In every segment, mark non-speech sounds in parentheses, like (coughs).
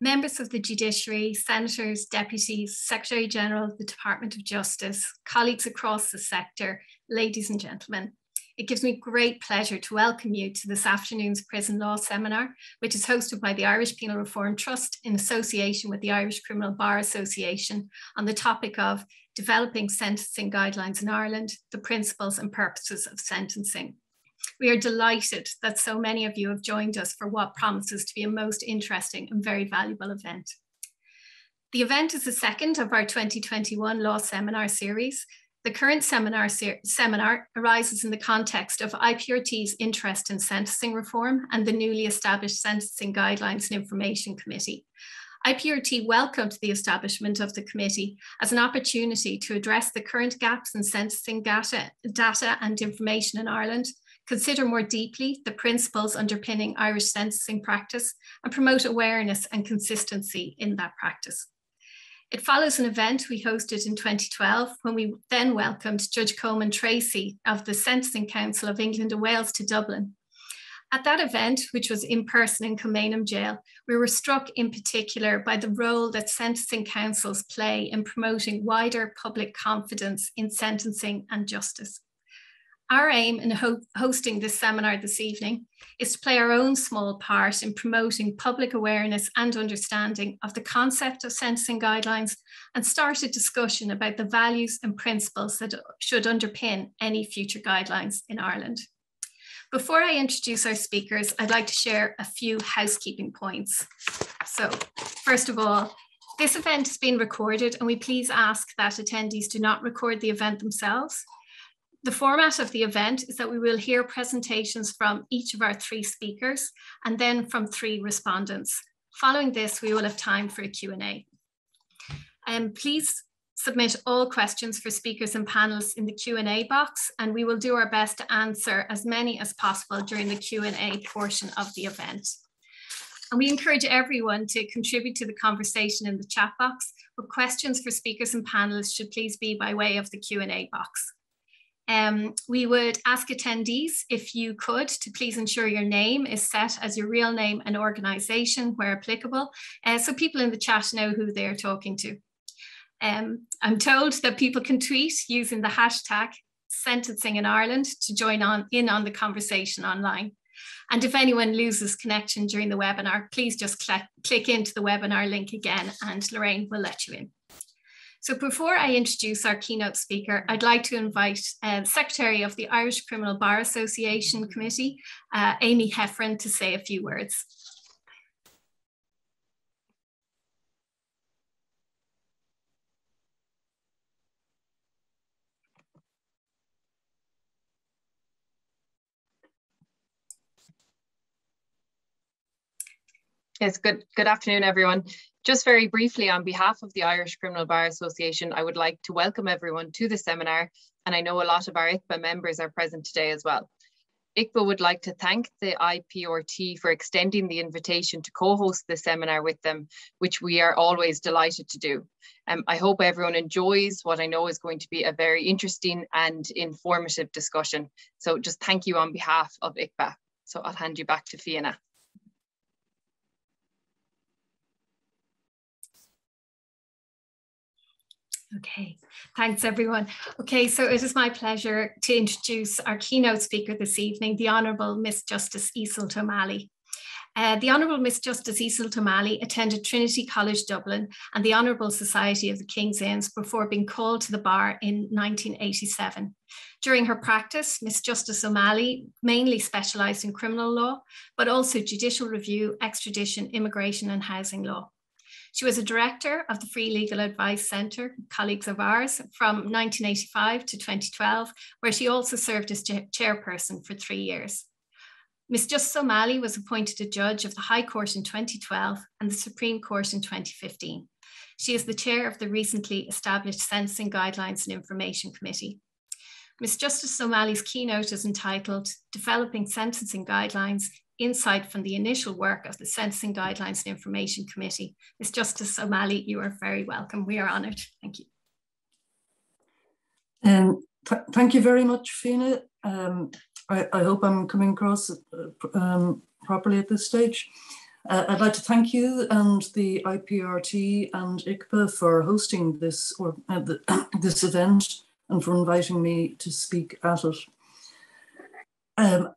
members of the judiciary, senators, deputies, Secretary General of the Department of Justice, colleagues across the sector, ladies and gentlemen. It gives me great pleasure to welcome you to this afternoon's prison law seminar, which is hosted by the Irish Penal Reform Trust in association with the Irish Criminal Bar Association on the topic of developing sentencing guidelines in Ireland, the principles and purposes of sentencing. We are delighted that so many of you have joined us for what promises to be a most interesting and very valuable event. The event is the second of our 2021 law seminar series, the current seminar, seminar arises in the context of IPRT's interest in sentencing reform and the newly established Sentencing Guidelines and Information Committee. IPRT welcomed the establishment of the committee as an opportunity to address the current gaps in sentencing data, data and information in Ireland, consider more deeply the principles underpinning Irish sentencing practice, and promote awareness and consistency in that practice. It follows an event we hosted in 2012 when we then welcomed Judge Colman Treacy of the Sentencing Council of England and Wales to Dublin. At that event, which was in person in Kilmainham Jail, we were struck in particular by the role that sentencing councils play in promoting wider public confidence in sentencing and justice. Our aim in ho hosting this seminar this evening is to play our own small part in promoting public awareness and understanding of the concept of sentencing guidelines and start a discussion about the values and principles that should underpin any future guidelines in Ireland. Before I introduce our speakers, I'd like to share a few housekeeping points. So first of all, this event has been recorded and we please ask that attendees do not record the event themselves the format of the event is that we will hear presentations from each of our three speakers and then from three respondents. Following this, we will have time for a Q&A. Um, please submit all questions for speakers and panelists in the Q&A box, and we will do our best to answer as many as possible during the Q&A portion of the event. And we encourage everyone to contribute to the conversation in the chat box, but questions for speakers and panelists should please be by way of the Q&A box. Um, we would ask attendees if you could to please ensure your name is set as your real name and organization where applicable, uh, so people in the chat know who they're talking to. Um, I'm told that people can tweet using the hashtag sentencing in Ireland to join on in on the conversation online. And if anyone loses connection during the webinar, please just click, click into the webinar link again and Lorraine will let you in. So before I introduce our keynote speaker, I'd like to invite uh, Secretary of the Irish Criminal Bar Association Committee, uh, Amy Heffron, to say a few words. Yes, good, good afternoon, everyone. Just very briefly, on behalf of the Irish Criminal Bar Association, I would like to welcome everyone to the seminar, and I know a lot of our ICBA members are present today as well. ICBA would like to thank the IPRT for extending the invitation to co-host the seminar with them, which we are always delighted to do. Um, I hope everyone enjoys what I know is going to be a very interesting and informative discussion. So just thank you on behalf of ICBA. So I'll hand you back to Fiona. Okay, thanks everyone. Okay, so it is my pleasure to introduce our keynote speaker this evening, the Honourable Miss Justice Iseult O'Malley. Uh, the Honourable Miss Justice Iseult O'Malley attended Trinity College Dublin and the Honourable Society of the King's Inns before being called to the bar in 1987. During her practice, Miss Justice O'Malley mainly specialised in criminal law, but also judicial review, extradition, immigration and housing law. She was a director of the Free Legal Advice Centre, colleagues of ours, from 1985 to 2012, where she also served as chairperson for three years. Ms. Justice O'Malley was appointed a judge of the High Court in 2012 and the Supreme Court in 2015. She is the chair of the recently established Sentencing Guidelines and Information Committee. Ms. Justice O'Malley's keynote is entitled Developing Sentencing Guidelines insight from the initial work of the Sentencing Guidelines and Information Committee. Ms. Justice O'Malley, you are very welcome. We are honoured. Thank you. Um, th thank you very much, Fiona. Um, I, I, hope I'm coming across uh, um, properly at this stage. Uh, I'd like to thank you and the IPRT and ICBA for hosting this or uh, the, (coughs) this event and for inviting me to speak at it. Um,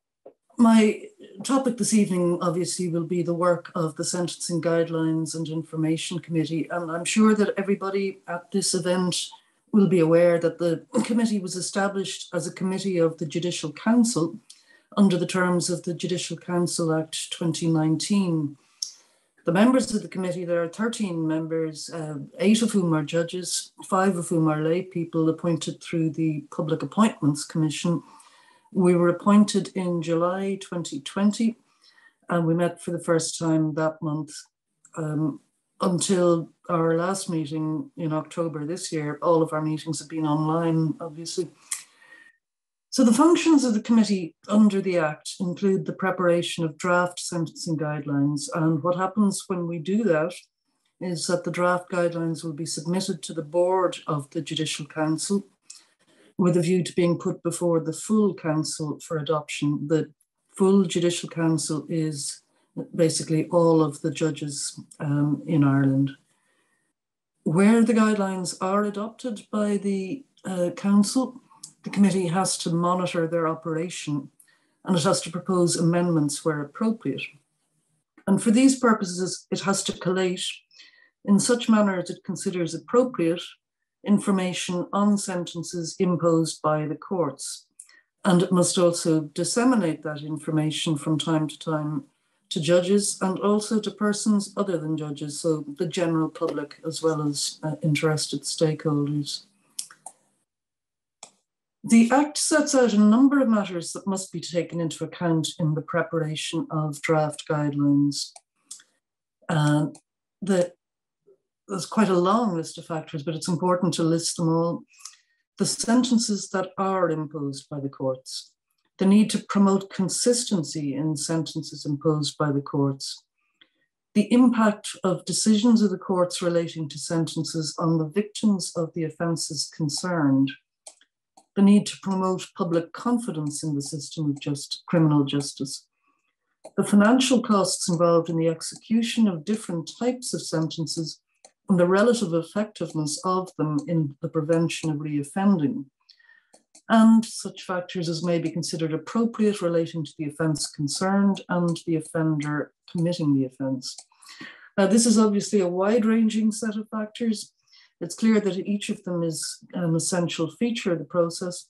my topic this evening obviously will be the work of the Sentencing Guidelines and Information Committee, and I'm sure that everybody at this event will be aware that the committee was established as a committee of the Judicial Council under the terms of the Judicial Council Act 2019. The members of the committee, there are 13 members, uh, eight of whom are judges, five of whom are lay people appointed through the Public Appointments Commission. We were appointed in July 2020 and we met for the first time that month. Um, until our last meeting in October this year, all of our meetings have been online, obviously. So the functions of the committee under the Act include the preparation of draft sentencing guidelines. And what happens when we do that is that the draft guidelines will be submitted to the board of the Judicial Council with a view to being put before the full council for adoption. The full Judicial Council is basically all of the judges um, in Ireland. Where the guidelines are adopted by the uh, council, the committee has to monitor their operation and it has to propose amendments where appropriate. And for these purposes, it has to collate in such manner as it considers appropriate information on sentences imposed by the courts. And it must also disseminate that information from time to time to judges and also to persons other than judges, so the general public as well as uh, interested stakeholders. The Act sets out a number of matters that must be taken into account in the preparation of draft guidelines. And the, there's quite a long list of factors, but it's important to list them all. The sentences that are imposed by the courts, the need to promote consistency in sentences imposed by the courts, the impact of decisions of the courts relating to sentences on the victims of the offences concerned, the need to promote public confidence in the system of just criminal justice, the financial costs involved in the execution of different types of sentences and the relative effectiveness of them in the prevention of reoffending, and such factors as may be considered appropriate relating to the offence concerned and the offender committing the offence. Uh, this is obviously a wide ranging set of factors, it's clear that each of them is an essential feature of the process.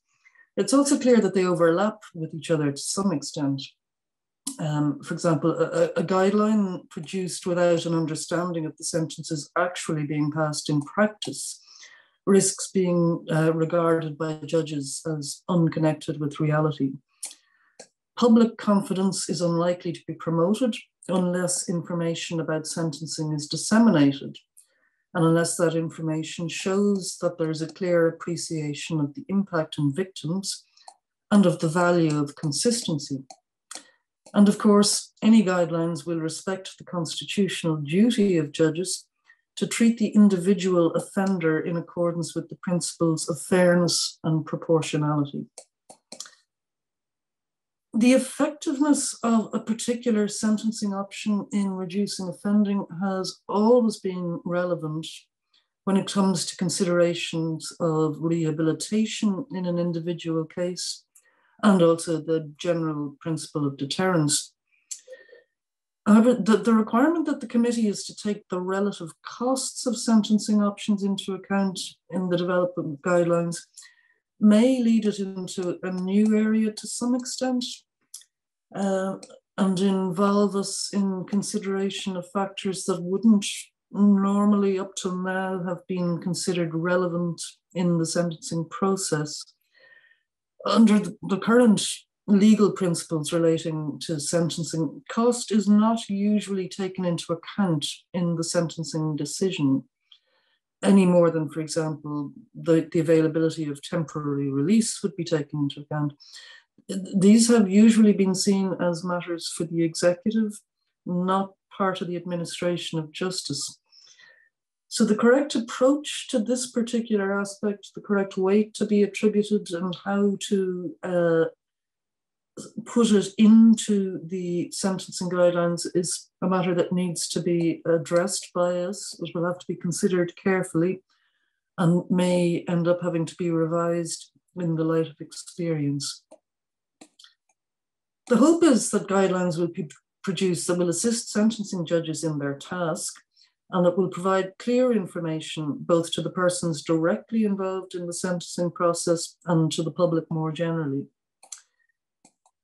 It's also clear that they overlap with each other to some extent. Um, for example, a, a, guideline produced without an understanding of the sentences actually being passed in practice risks being uh, regarded by judges as unconnected with reality. Public confidence is unlikely to be promoted unless information about sentencing is disseminated and unless that information shows that there is a clear appreciation of the impact on victims and of the value of consistency. And of course, any guidelines will respect the constitutional duty of judges to treat the individual offender in accordance with the principles of fairness and proportionality. The effectiveness of a particular sentencing option in reducing offending has always been relevant when it comes to considerations of rehabilitation in an individual case and also the general principle of deterrence. However, the, the requirement that the committee is to take the relative costs of sentencing options into account in the development guidelines may lead it into a new area to some extent uh, and involve us in consideration of factors that wouldn't normally up till now have been considered relevant in the sentencing process. Under the current legal principles relating to sentencing, cost is not usually taken into account in the sentencing decision any more than, for example, the, the availability of temporary release would be taken into account. These have usually been seen as matters for the executive, not part of the administration of justice. So the correct approach to this particular aspect, the correct weight to be attributed and how to uh, put it into the sentencing guidelines is a matter that needs to be addressed by us. It will have to be considered carefully and may end up having to be revised in the light of experience. The hope is that guidelines will be produced that will assist sentencing judges in their task and it will provide clear information both to the persons directly involved in the sentencing process and to the public more generally.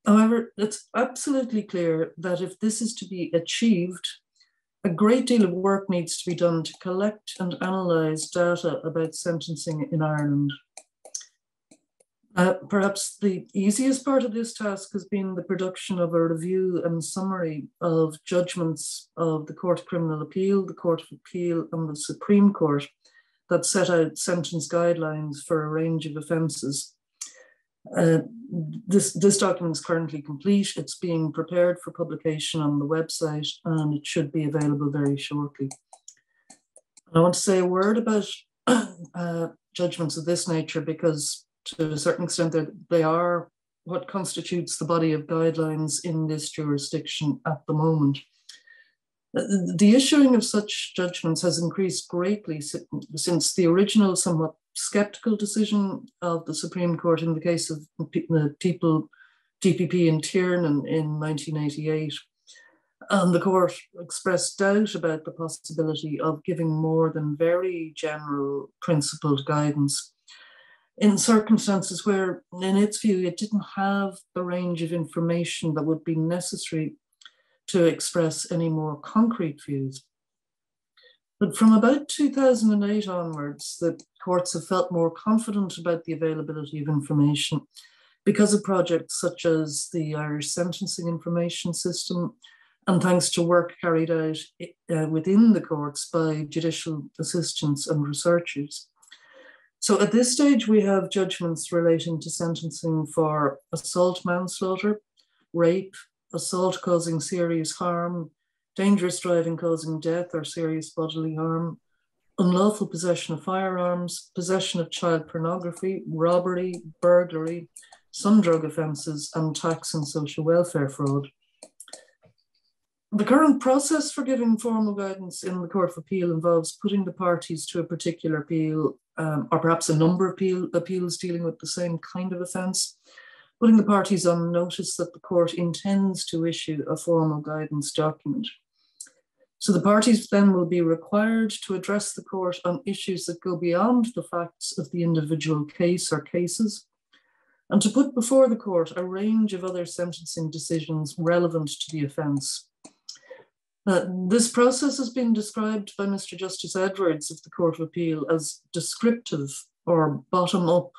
However, it's absolutely clear that if this is to be achieved, a great deal of work needs to be done to collect and analyse data about sentencing in Ireland. Uh, perhaps the easiest part of this task has been the production of a review and summary of judgments of the Court of Criminal Appeal, the Court of Appeal, and the Supreme Court that set out sentence guidelines for a range of offences. Uh, this, this document is currently complete. It's being prepared for publication on the website and it should be available very shortly. I want to say a word about (coughs) uh, judgments of this nature because to a certain extent they are what constitutes the body of guidelines in this jurisdiction at the moment. The issuing of such judgments has increased greatly since the original somewhat skeptical decision of the Supreme Court in the case of the people DPP in Tiernan in 1988. And the court expressed doubt about the possibility of giving more than very general principled guidance in circumstances where, in its view, it didn't have the range of information that would be necessary to express any more concrete views. But from about 2008 onwards, the courts have felt more confident about the availability of information because of projects such as the Irish Sentencing Information System, and thanks to work carried out uh, within the courts by judicial assistants and researchers. So at this stage, we have judgments relating to sentencing for assault manslaughter, rape, assault causing serious harm, dangerous driving causing death or serious bodily harm, unlawful possession of firearms, possession of child pornography, robbery, burglary, some drug offences, and tax and social welfare fraud. The current process for giving formal guidance in the Court of Appeal involves putting the parties to a particular appeal, um, or perhaps a number of appeal, appeals dealing with the same kind of offence, putting the parties on notice that the court intends to issue a formal guidance document. So the parties then will be required to address the court on issues that go beyond the facts of the individual case or cases, and to put before the court a range of other sentencing decisions relevant to the offence. Uh, this process has been described by Mr. Justice Edwards of the Court of Appeal as descriptive or bottom up.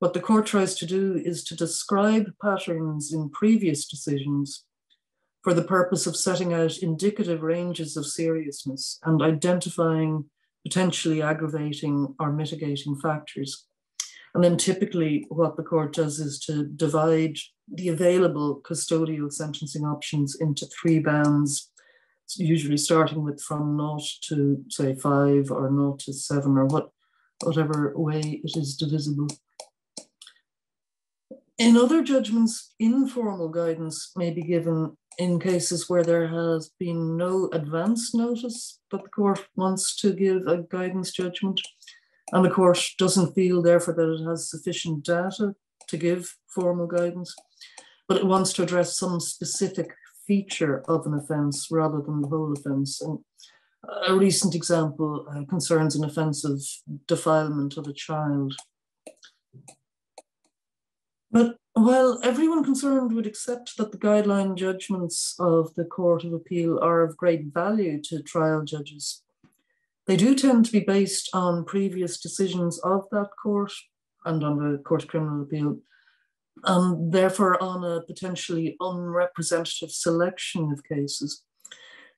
What the court tries to do is to describe patterns in previous decisions for the purpose of setting out indicative ranges of seriousness and identifying potentially aggravating or mitigating factors. And then typically what the court does is to divide the available custodial sentencing options into three bands, usually starting with from naught to say five or naught to seven or what, whatever way it is divisible. In other judgments, informal guidance may be given in cases where there has been no advance notice, but the court wants to give a guidance judgment, and the court doesn't feel, therefore, that it has sufficient data to give formal guidance, but it wants to address some specific feature of an offence rather than the whole offence. And a recent example uh, concerns an offence of defilement of a child. But while everyone concerned would accept that the guideline judgments of the Court of Appeal are of great value to trial judges, they do tend to be based on previous decisions of that court and on the Court of Criminal Appeal, and therefore on a potentially unrepresentative selection of cases.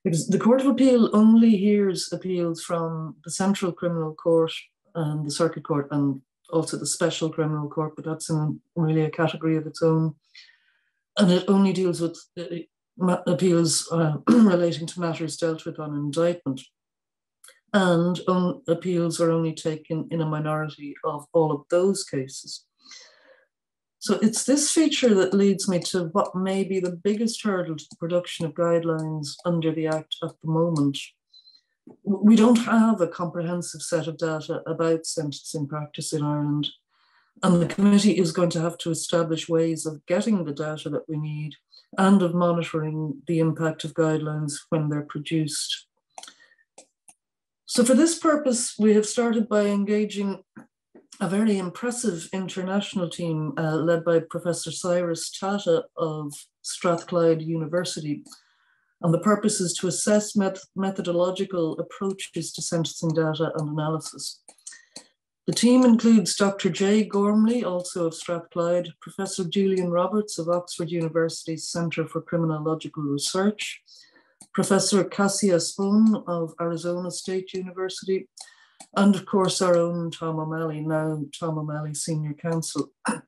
Because the Court of Appeal only hears appeals from the Central Criminal Court and the Circuit Court and also the special criminal court, but that's in really a category of its own. And it only deals with uh, appeals uh, (clears throat) relating to matters dealt with on indictment. And um, appeals are only taken in a minority of all of those cases. So it's this feature that leads me to what may be the biggest hurdle to the production of guidelines under the Act at the moment. We don't have a comprehensive set of data about sentencing practice in Ireland, and the committee is going to have to establish ways of getting the data that we need and of monitoring the impact of guidelines when they're produced. So for this purpose, we have started by engaging a very impressive international team uh, led by Professor Cyrus Tata of Strathclyde University. And the purpose is to assess met methodological approaches to sentencing data and analysis. The team includes Dr. Jay Gormley, also of Strathclyde, Professor Julian Roberts of Oxford University's Centre for Criminological Research, Professor Cassia Spohn of Arizona State University, and of course our own Tom O'Malley, now Tom O'Malley Senior Counsel. (clears throat)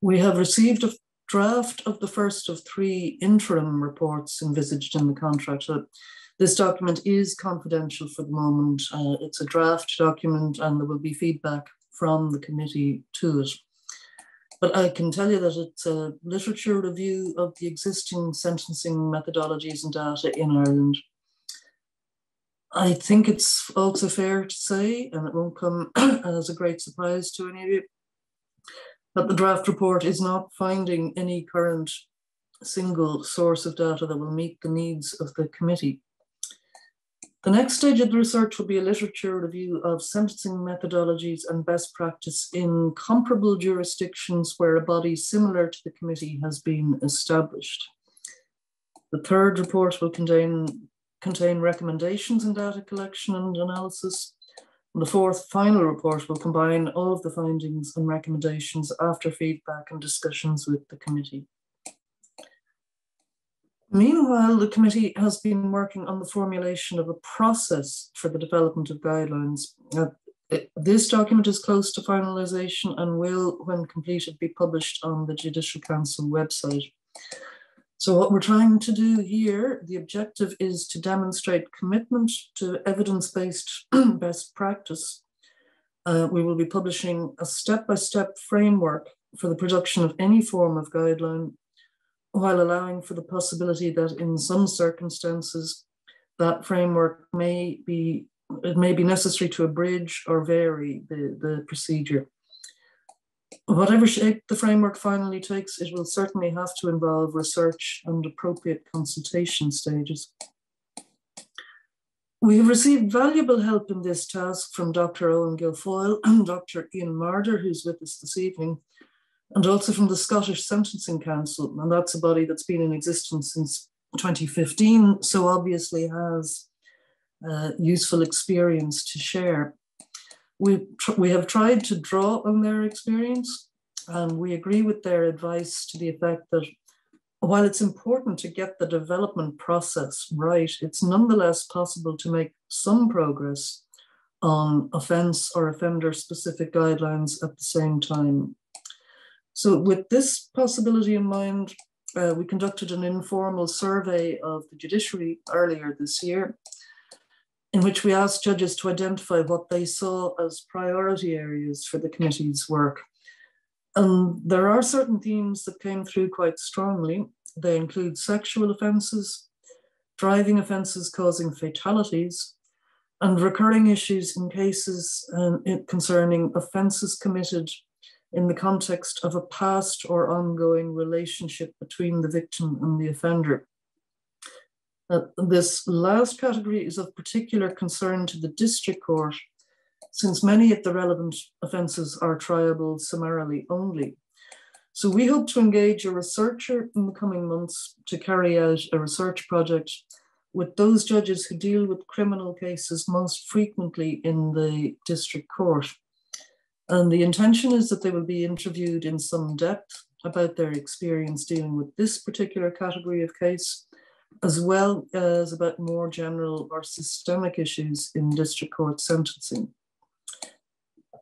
We have received a draft of the first of three interim reports envisaged in the contract. This document is confidential for the moment. Uh, it's a draft document and there will be feedback from the committee to it. But I can tell you that it's a literature review of the existing sentencing methodologies and data in Ireland. I think it's also fair to say, and it won't come (clears throat) as a great surprise to any of you, that the draft report is not finding any current single source of data that will meet the needs of the committee. The next stage of the research will be a literature review of sentencing methodologies and best practice in comparable jurisdictions where a body similar to the committee has been established. The third report will contain, contain recommendations in data collection and analysis. And the fourth final report will combine all of the findings and recommendations after feedback and discussions with the committee. Meanwhile, the committee has been working on the formulation of a process for the development of guidelines. Uh, it, this document is close to finalisation and will, when completed, be published on the Judicial Council website. So what we're trying to do here, the objective is to demonstrate commitment to evidence-based (clears throat) best practice. Uh, we will be publishing a step-by-step -step framework for the production of any form of guideline while allowing for the possibility that in some circumstances that framework may be it may be necessary to abridge or vary the, the procedure. Whatever shape the framework finally takes, it will certainly have to involve research and appropriate consultation stages. We have received valuable help in this task from Dr. Eoin Guilfoyle (clears throat) and Dr. Ian Marder, who's with us this evening, and also from the Scottish Sentencing Council, and that's a body that's been in existence since 2015, so obviously has uh, useful experience to share. We, we have tried to draw on their experience, and we agree with their advice to the effect that while it's important to get the development process right, it's nonetheless possible to make some progress on offence or offender specific guidelines at the same time. So with this possibility in mind, uh, we conducted an informal survey of the judiciary earlier this year, in which we asked judges to identify what they saw as priority areas for the committee's work. And there are certain themes that came through quite strongly. They include sexual offences, driving offences causing fatalities, and recurring issues in cases uh, concerning offences committed in the context of a past or ongoing relationship between the victim and the offender. This last category is of particular concern to the district court, since many of the relevant offences are triable summarily only. So we hope to engage a researcher in the coming months to carry out a research project with those judges who deal with criminal cases most frequently in the district court. And the intention is that they will be interviewed in some depth about their experience dealing with this particular category of case, as well as about more general or systemic issues in district court sentencing.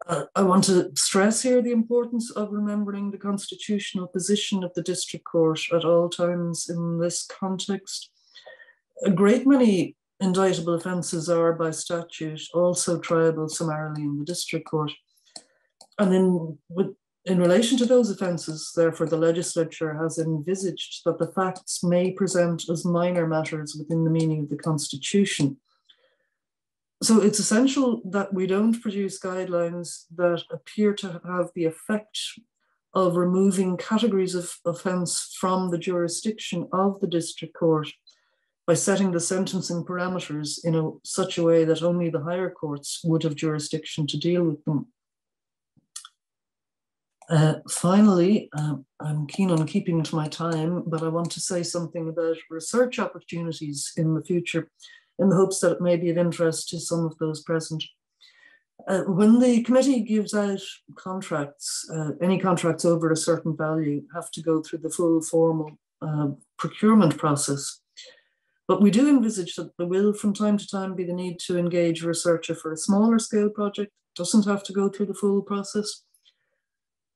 Uh, I want to stress here the importance of remembering the constitutional position of the district court at all times in this context. A great many indictable offences are by statute also triable summarily in the district court and then with in relation to those offences, therefore, the legislature has envisaged that the facts may present as minor matters within the meaning of the Constitution. So it's essential that we don't produce guidelines that appear to have the effect of removing categories of offence from the jurisdiction of the district court by setting the sentencing parameters in a, such a way that only the higher courts would have jurisdiction to deal with them. Uh, finally, uh, I'm keen on keeping to my time, but I want to say something about research opportunities in the future in the hopes that it may be of interest to some of those present. Uh, when the committee gives out contracts, uh, any contracts over a certain value have to go through the full formal uh, procurement process. But we do envisage that there will from time to time be the need to engage a researcher for a smaller scale project, doesn't have to go through the full process.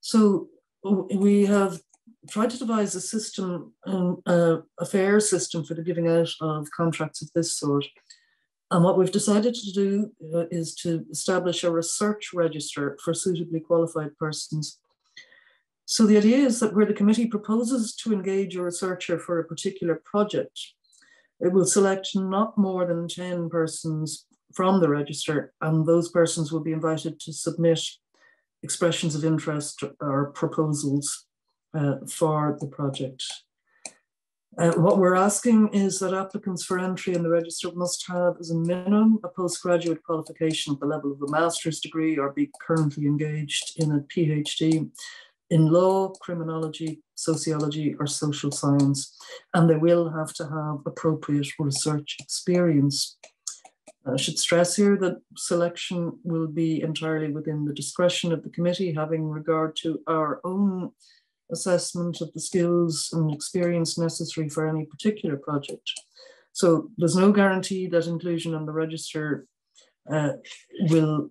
So we have tried to devise a system, um, uh, a fair system for the giving out of contracts of this sort. And what we've decided to do uh, is to establish a research register for suitably qualified persons. So the idea is that where the committee proposes to engage a researcher for a particular project, it will select not more than 10 persons from the register, and those persons will be invited to submit expressions of interest or proposals uh, for the project. Uh, what we're asking is that applicants for entry in the register must have as a minimum a postgraduate qualification at the level of a master's degree or be currently engaged in a PhD in law, criminology, sociology or social science, and they will have to have appropriate research experience. I should stress here that selection will be entirely within the discretion of the committee, having regard to our own assessment of the skills and experience necessary for any particular project. So there's no guarantee that inclusion on the register uh, will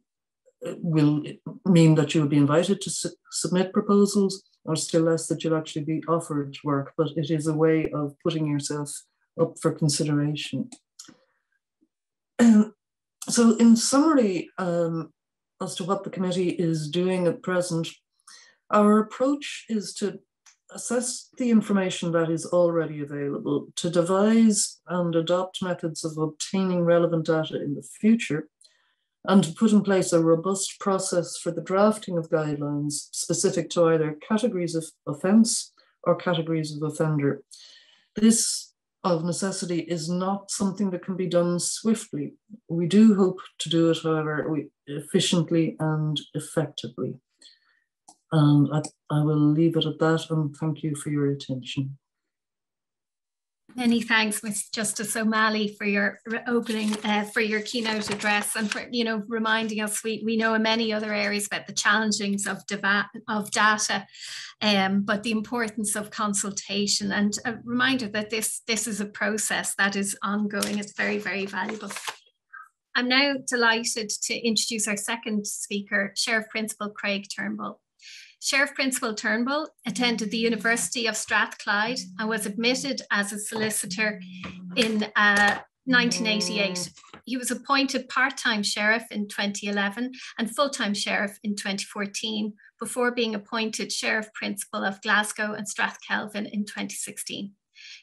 will mean that you will be invited to su submit proposals or still less that you'll actually be offered work, but it is a way of putting yourself up for consideration. (clears throat) So in summary, um, as to what the committee is doing at present, our approach is to assess the information that is already available, to devise and adopt methods of obtaining relevant data in the future, and to put in place a robust process for the drafting of guidelines specific to either categories of offence or categories of offender. This of necessity is not something that can be done swiftly. We do hope to do it, however, efficiently and effectively. And I, I will leave it at that and thank you for your attention. Many thanks, Ms. Justice O'Malley, for your opening, uh, for your keynote address, and for you know reminding us. We we know in many other areas about the challenges of of data, um, but the importance of consultation, and a reminder that this this is a process that is ongoing. It's very very valuable. I'm now delighted to introduce our second speaker, Sheriff Principal Craig Turnbull. Sheriff Principal Turnbull attended the University of Strathclyde and was admitted as a solicitor in uh, 1988. He was appointed part-time sheriff in 2011 and full-time sheriff in 2014 before being appointed sheriff principal of Glasgow and Strathkelvin in 2016.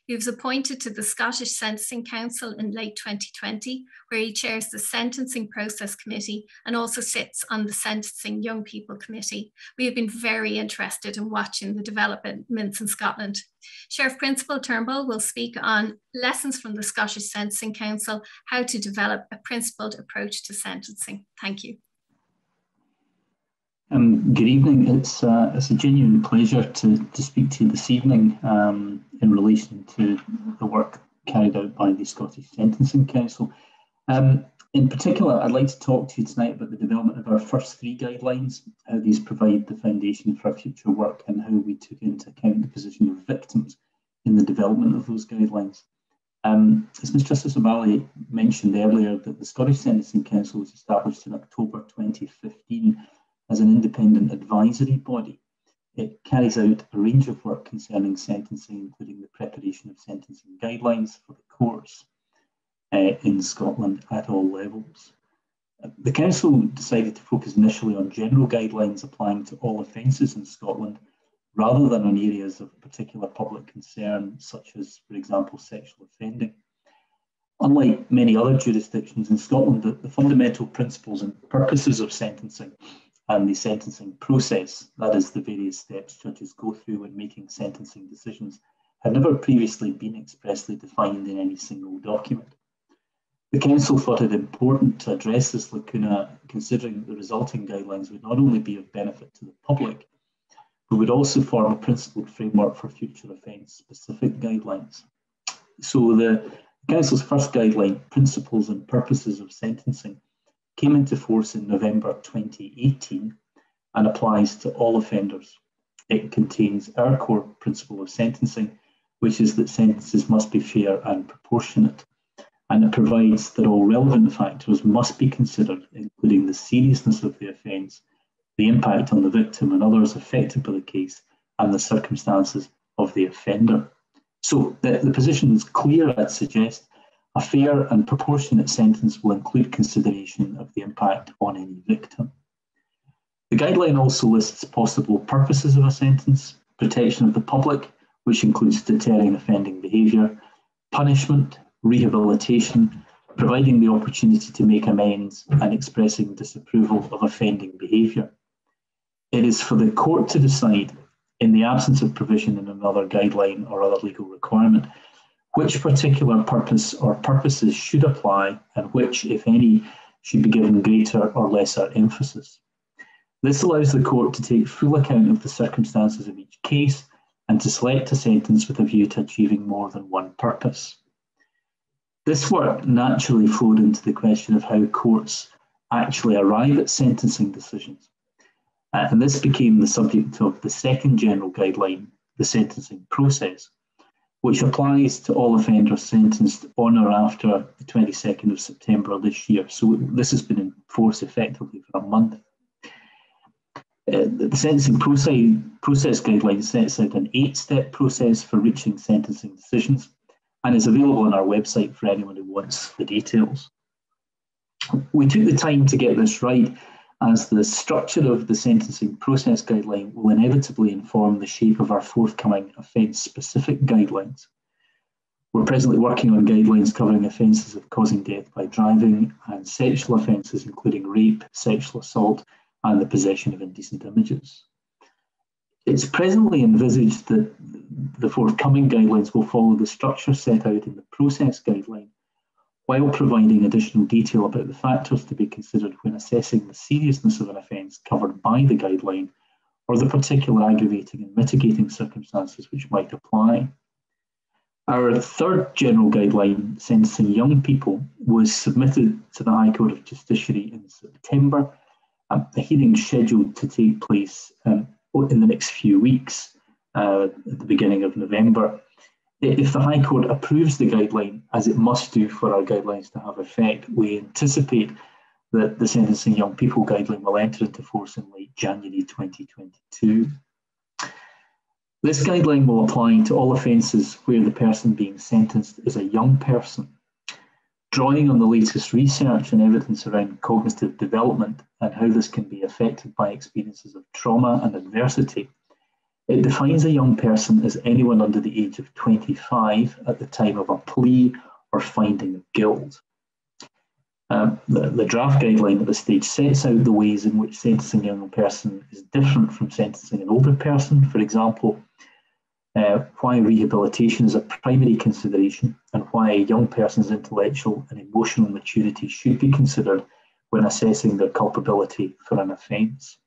He was appointed to the Scottish Sentencing Council in late 2020, where he chairs the Sentencing Process Committee and also sits on the Sentencing Young People Committee. We have been very interested in watching the developments in Scotland. Sheriff Principal Turnbull will speak on lessons from the Scottish Sentencing Council, how to develop a principled approach to sentencing. Thank you. Um, good evening. It's uh, it's a genuine pleasure to, to speak to you this evening um, in relation to the work carried out by the Scottish Sentencing Council. Um, in particular, I'd like to talk to you tonight about the development of our first three guidelines, how these provide the foundation for our future work, and how we took into account the position of victims in the development of those guidelines. Um, as Ms Justice O'Malley mentioned earlier, that the Scottish Sentencing Council was established in October 2015 as an independent advisory body. It carries out a range of work concerning sentencing, including the preparation of sentencing guidelines for the courts uh, in Scotland at all levels. The Council decided to focus initially on general guidelines applying to all offences in Scotland rather than on areas of particular public concern, such as, for example, sexual offending. Unlike many other jurisdictions in Scotland, the, the fundamental principles and purposes of sentencing and the sentencing process, that is, the various steps judges go through when making sentencing decisions, had never previously been expressly defined in any single document. The Council thought it important to address this lacuna, considering the resulting guidelines would not only be of benefit to the public, but would also form a principled framework for future offence-specific guidelines. So the Council's first guideline, Principles and Purposes of Sentencing, came into force in November 2018 and applies to all offenders. It contains our core principle of sentencing, which is that sentences must be fair and proportionate. And it provides that all relevant factors must be considered, including the seriousness of the offence, the impact on the victim and others affected by the case, and the circumstances of the offender. So the, the position is clear, I'd suggest, a fair and proportionate sentence will include consideration of the impact on any victim. The guideline also lists possible purposes of a sentence, protection of the public, which includes deterring offending behaviour, punishment, rehabilitation, providing the opportunity to make amends, and expressing disapproval of offending behaviour. It is for the court to decide, in the absence of provision in another guideline or other legal requirement, which particular purpose or purposes should apply and which, if any, should be given greater or lesser emphasis. This allows the court to take full account of the circumstances of each case and to select a sentence with a view to achieving more than one purpose. This work naturally flowed into the question of how courts actually arrive at sentencing decisions. And this became the subject of the second general guideline, the sentencing process, which applies to all offenders sentenced on or after the 22nd of September this year. So this has been in force effectively for a month. Uh, the sentencing process, process guideline sets out an eight step process for reaching sentencing decisions and is available on our website for anyone who wants the details. We took the time to get this right as the structure of the sentencing process guideline will inevitably inform the shape of our forthcoming offence specific guidelines. We're presently working on guidelines covering offences of causing death by driving and sexual offences, including rape, sexual assault, and the possession of indecent images. It's presently envisaged that the forthcoming guidelines will follow the structure set out in the process guideline while providing additional detail about the factors to be considered when assessing the seriousness of an offence covered by the guideline or the particular aggravating and mitigating circumstances which might apply. Our third general guideline, sentencing young people, was submitted to the High Court of Justiciary in September. Um, the hearing scheduled to take place um, in the next few weeks, uh, at the beginning of November if the High Court approves the guideline, as it must do for our guidelines to have effect, we anticipate that the Sentencing Young People guideline will enter into force in late January 2022. This guideline will apply to all offences where the person being sentenced is a young person. Drawing on the latest research and evidence around cognitive development and how this can be affected by experiences of trauma and adversity, it defines a young person as anyone under the age of 25 at the time of a plea or finding of guilt. Um, the, the, draft guideline at this stage sets out the ways in which sentencing a young person is different from sentencing an older person. For example, uh, why rehabilitation is a primary consideration and why a young person's intellectual and emotional maturity should be considered when assessing their culpability for an offence.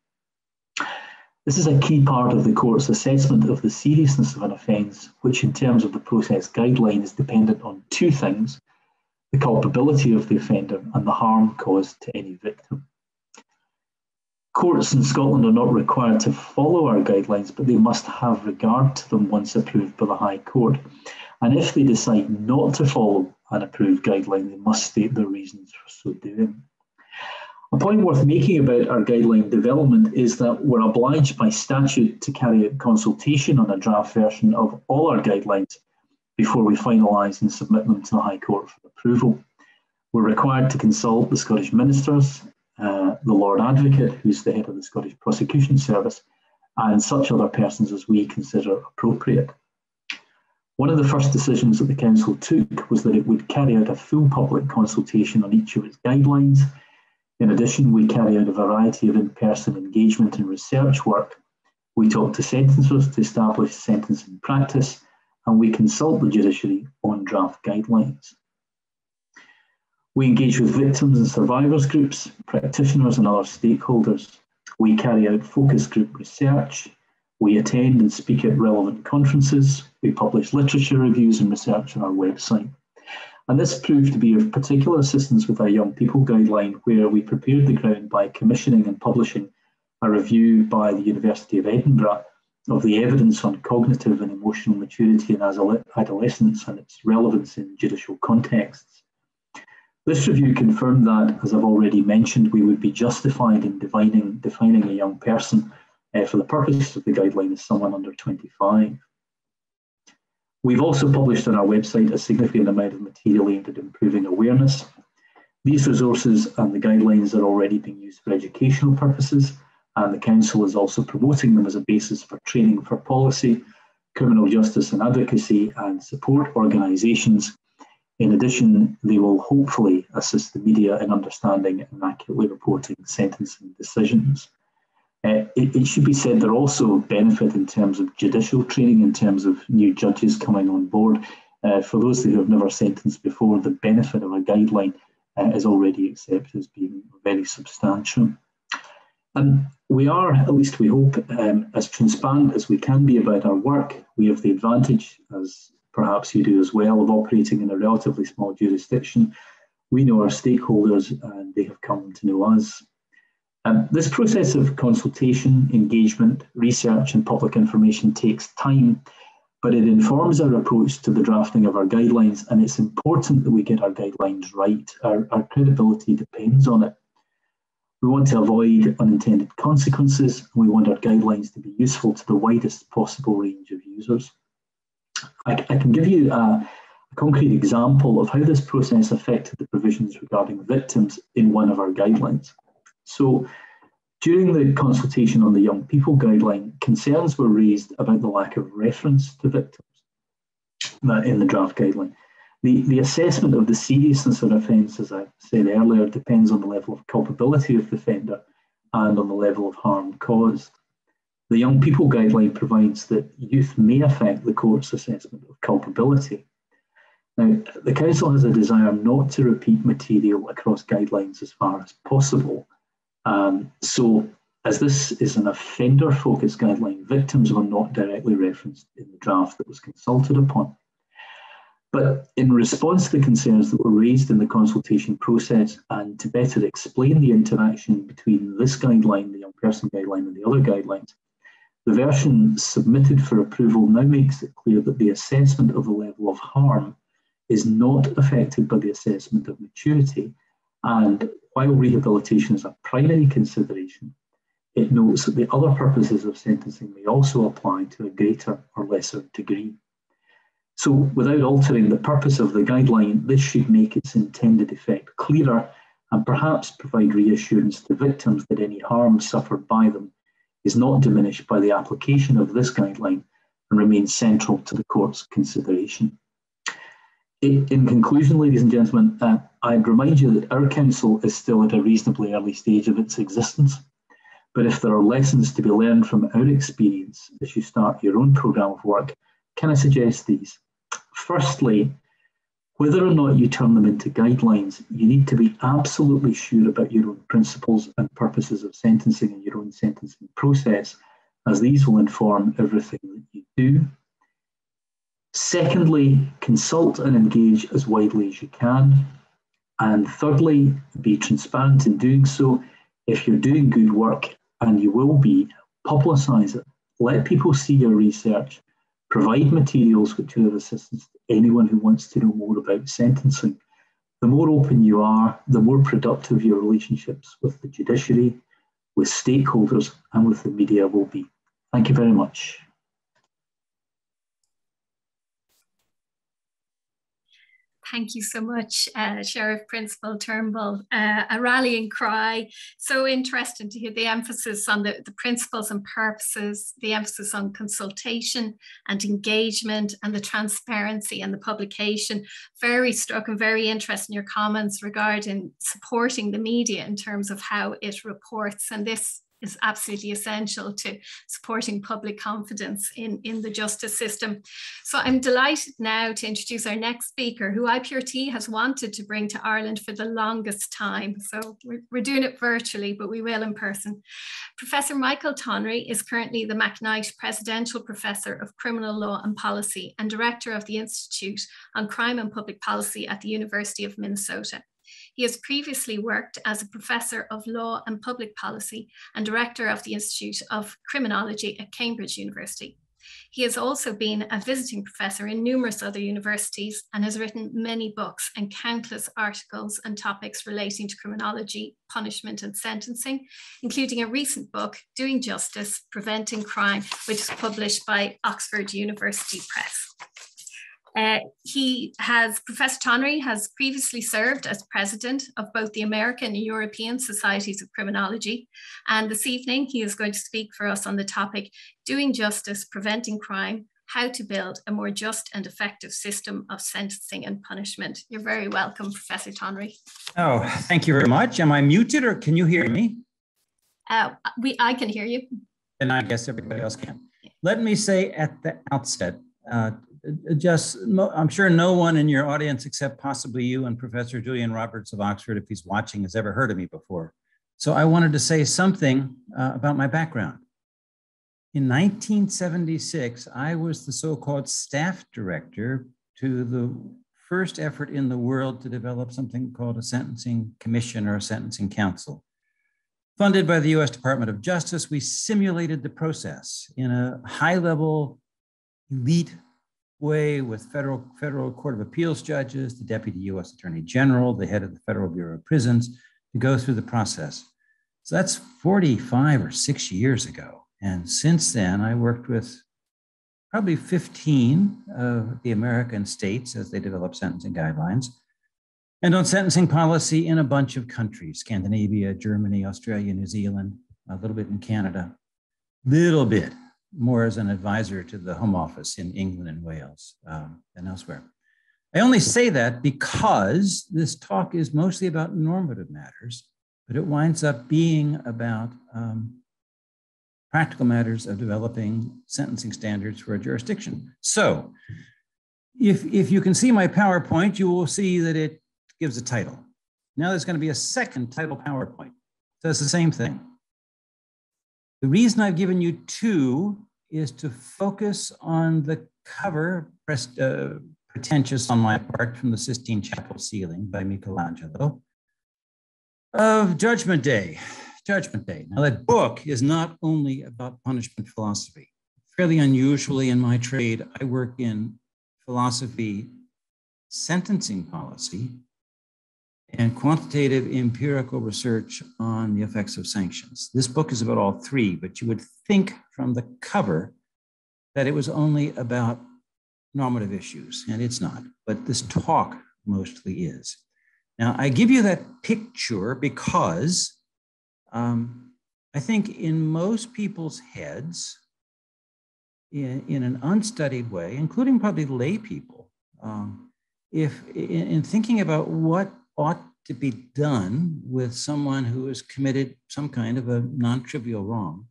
This is a key part of the court's assessment of the seriousness of an offence, which, in terms of the process guideline, is dependent on two things the culpability of the offender and the harm caused to any victim. Courts in Scotland are not required to follow our guidelines, but they must have regard to them once approved by the High Court. And if they decide not to follow an approved guideline, they must state their reasons for so doing. A point worth making about our guideline development is that we're obliged by statute to carry out consultation on a draft version of all our guidelines before we finalise and submit them to the High Court for approval. We're required to consult the Scottish ministers, uh, the Lord Advocate, who's the head of the Scottish Prosecution Service, and such other persons as we consider appropriate. One of the first decisions that the Council took was that it would carry out a full public consultation on each of its guidelines. In addition, we carry out a variety of in person engagement and research work. We talk to sentencers to establish sentencing practice, and we consult the judiciary on draft guidelines. We engage with victims and survivors groups, practitioners, and other stakeholders. We carry out focus group research. We attend and speak at relevant conferences. We publish literature reviews and research on our website. And this proved to be of particular assistance with our young people guideline, where we prepared the ground by commissioning and publishing a review by the University of Edinburgh of the evidence on cognitive and emotional maturity in adolescence and its relevance in judicial contexts. This review confirmed that, as I've already mentioned, we would be justified in defining, defining a young person uh, for the purpose of the guideline as someone under 25. We've also published on our website a significant amount of material aimed at improving awareness. These resources and the guidelines are already being used for educational purposes, and the Council is also promoting them as a basis for training for policy, criminal justice and advocacy, and support organisations in addition, they will hopefully assist the media in understanding and accurately reporting sentencing decisions. Uh, it, it, should be said there also benefit in terms of judicial training, in terms of new judges coming on board. Uh, for those who have never sentenced before, the benefit of a guideline uh, is already accepted as being very substantial. And we are, at least we hope, um, as transparent as we can be about our work. We have the advantage, as perhaps you do as well, of operating in a relatively small jurisdiction. We know our stakeholders and they have come to know us. Um, this process of consultation, engagement, research, and public information takes time, but it informs our approach to the drafting of our guidelines, and it's important that we get our guidelines right. Our, our credibility depends on it. We want to avoid unintended consequences, and we want our guidelines to be useful to the widest possible range of users. I, I can give you a, a concrete example of how this process affected the provisions regarding victims in one of our guidelines. So, during the consultation on the Young People Guideline, concerns were raised about the lack of reference to victims in the draft guideline. The, the assessment of the seriousness of offence, as I said earlier, depends on the level of culpability of the offender and on the level of harm caused. The Young People Guideline provides that youth may affect the court's assessment of culpability. Now, the Council has a desire not to repeat material across guidelines as far as possible. Um, so, as this is an offender focused guideline, victims were not directly referenced in the draft that was consulted upon. But in response to the concerns that were raised in the consultation process and to better explain the interaction between this guideline, the young person guideline, and the other guidelines, the version submitted for approval now makes it clear that the assessment of the level of harm is not affected by the assessment of maturity. And while rehabilitation is a primary consideration, it notes that the other purposes of sentencing may also apply to a greater or lesser degree. So, without altering the purpose of the guideline, this should make its intended effect clearer and perhaps provide reassurance to victims that any harm suffered by them is not diminished by the application of this guideline and remains central to the court's consideration. In conclusion, ladies and gentlemen, uh, I'd remind you that our council is still at a reasonably early stage of its existence. But if there are lessons to be learned from our experience as you start your own programme of work, can I suggest these? Firstly, whether or not you turn them into guidelines, you need to be absolutely sure about your own principles and purposes of sentencing and your own sentencing process, as these will inform everything that you do. Secondly, consult and engage as widely as you can. And thirdly, be transparent in doing so. If you're doing good work, and you will be, publicise it. Let people see your research Provide materials which of assistance to anyone who wants to know more about sentencing. The more open you are, the more productive your relationships with the judiciary, with stakeholders, and with the media will be. Thank you very much. Thank you so much, uh, Sheriff Principal Turnbull. Uh, a rallying cry. So interesting to hear the emphasis on the, the principles and purposes, the emphasis on consultation and engagement and the transparency and the publication. Very struck and very interested in your comments regarding supporting the media in terms of how it reports. And this is absolutely essential to supporting public confidence in, in the justice system. So I'm delighted now to introduce our next speaker, who IPRT has wanted to bring to Ireland for the longest time. So we're, we're doing it virtually, but we will in person. Professor Michael Tonry is currently the McKnight Presidential Professor of Criminal Law and Policy and Director of the Institute on Crime and Public Policy at the University of Minnesota. He has previously worked as a professor of law and public policy and director of the Institute of Criminology at Cambridge University. He has also been a visiting professor in numerous other universities and has written many books and countless articles and topics relating to criminology, punishment, and sentencing, including a recent book, Doing Justice Preventing Crime, which is published by Oxford University Press. Uh, he has, Professor Tonry has previously served as president of both the American and European Societies of Criminology. And this evening, he is going to speak for us on the topic Doing Justice, Preventing Crime, How to Build a More Just and Effective System of Sentencing and Punishment. You're very welcome, Professor Tonry. Oh, thank you very much. Am I muted or can you hear me? Uh, we, I can hear you. And I guess everybody else can. Let me say at the outset, uh, just I'm sure no one in your audience except possibly you and Professor Julian Roberts of Oxford, if he's watching, has ever heard of me before. So I wanted to say something uh, about my background. In 1976, I was the so-called staff director to the first effort in the world to develop something called a sentencing commission or a sentencing council. Funded by the US Department of Justice, we simulated the process in a high level elite way with federal, federal Court of Appeals judges, the Deputy US Attorney General, the head of the Federal Bureau of Prisons to go through the process. So that's 45 or six years ago. And since then, I worked with probably 15 of the American states as they develop sentencing guidelines, and on sentencing policy in a bunch of countries Scandinavia, Germany, Australia, New Zealand, a little bit in Canada, little bit more as an advisor to the Home Office in England and Wales um, elsewhere. I only say that because this talk is mostly about normative matters, but it winds up being about um, practical matters of developing sentencing standards for a jurisdiction. So if, if you can see my PowerPoint, you will see that it gives a title. Now there's going to be a second title PowerPoint. So it's the same thing. The reason I've given you two is to focus on the cover, uh, pretentious on my part, from the Sistine Chapel ceiling by Michelangelo, of Judgment Day. Judgment Day. Now, that book is not only about punishment philosophy. Fairly unusually in my trade, I work in philosophy sentencing policy and quantitative empirical research on the effects of sanctions. This book is about all three, but you would think from the cover that it was only about normative issues, and it's not, but this talk mostly is. Now, I give you that picture because um, I think in most people's heads, in, in an unstudied way, including probably lay people, um, if in, in thinking about what ought to be done with someone who has committed some kind of a non trivial wrong,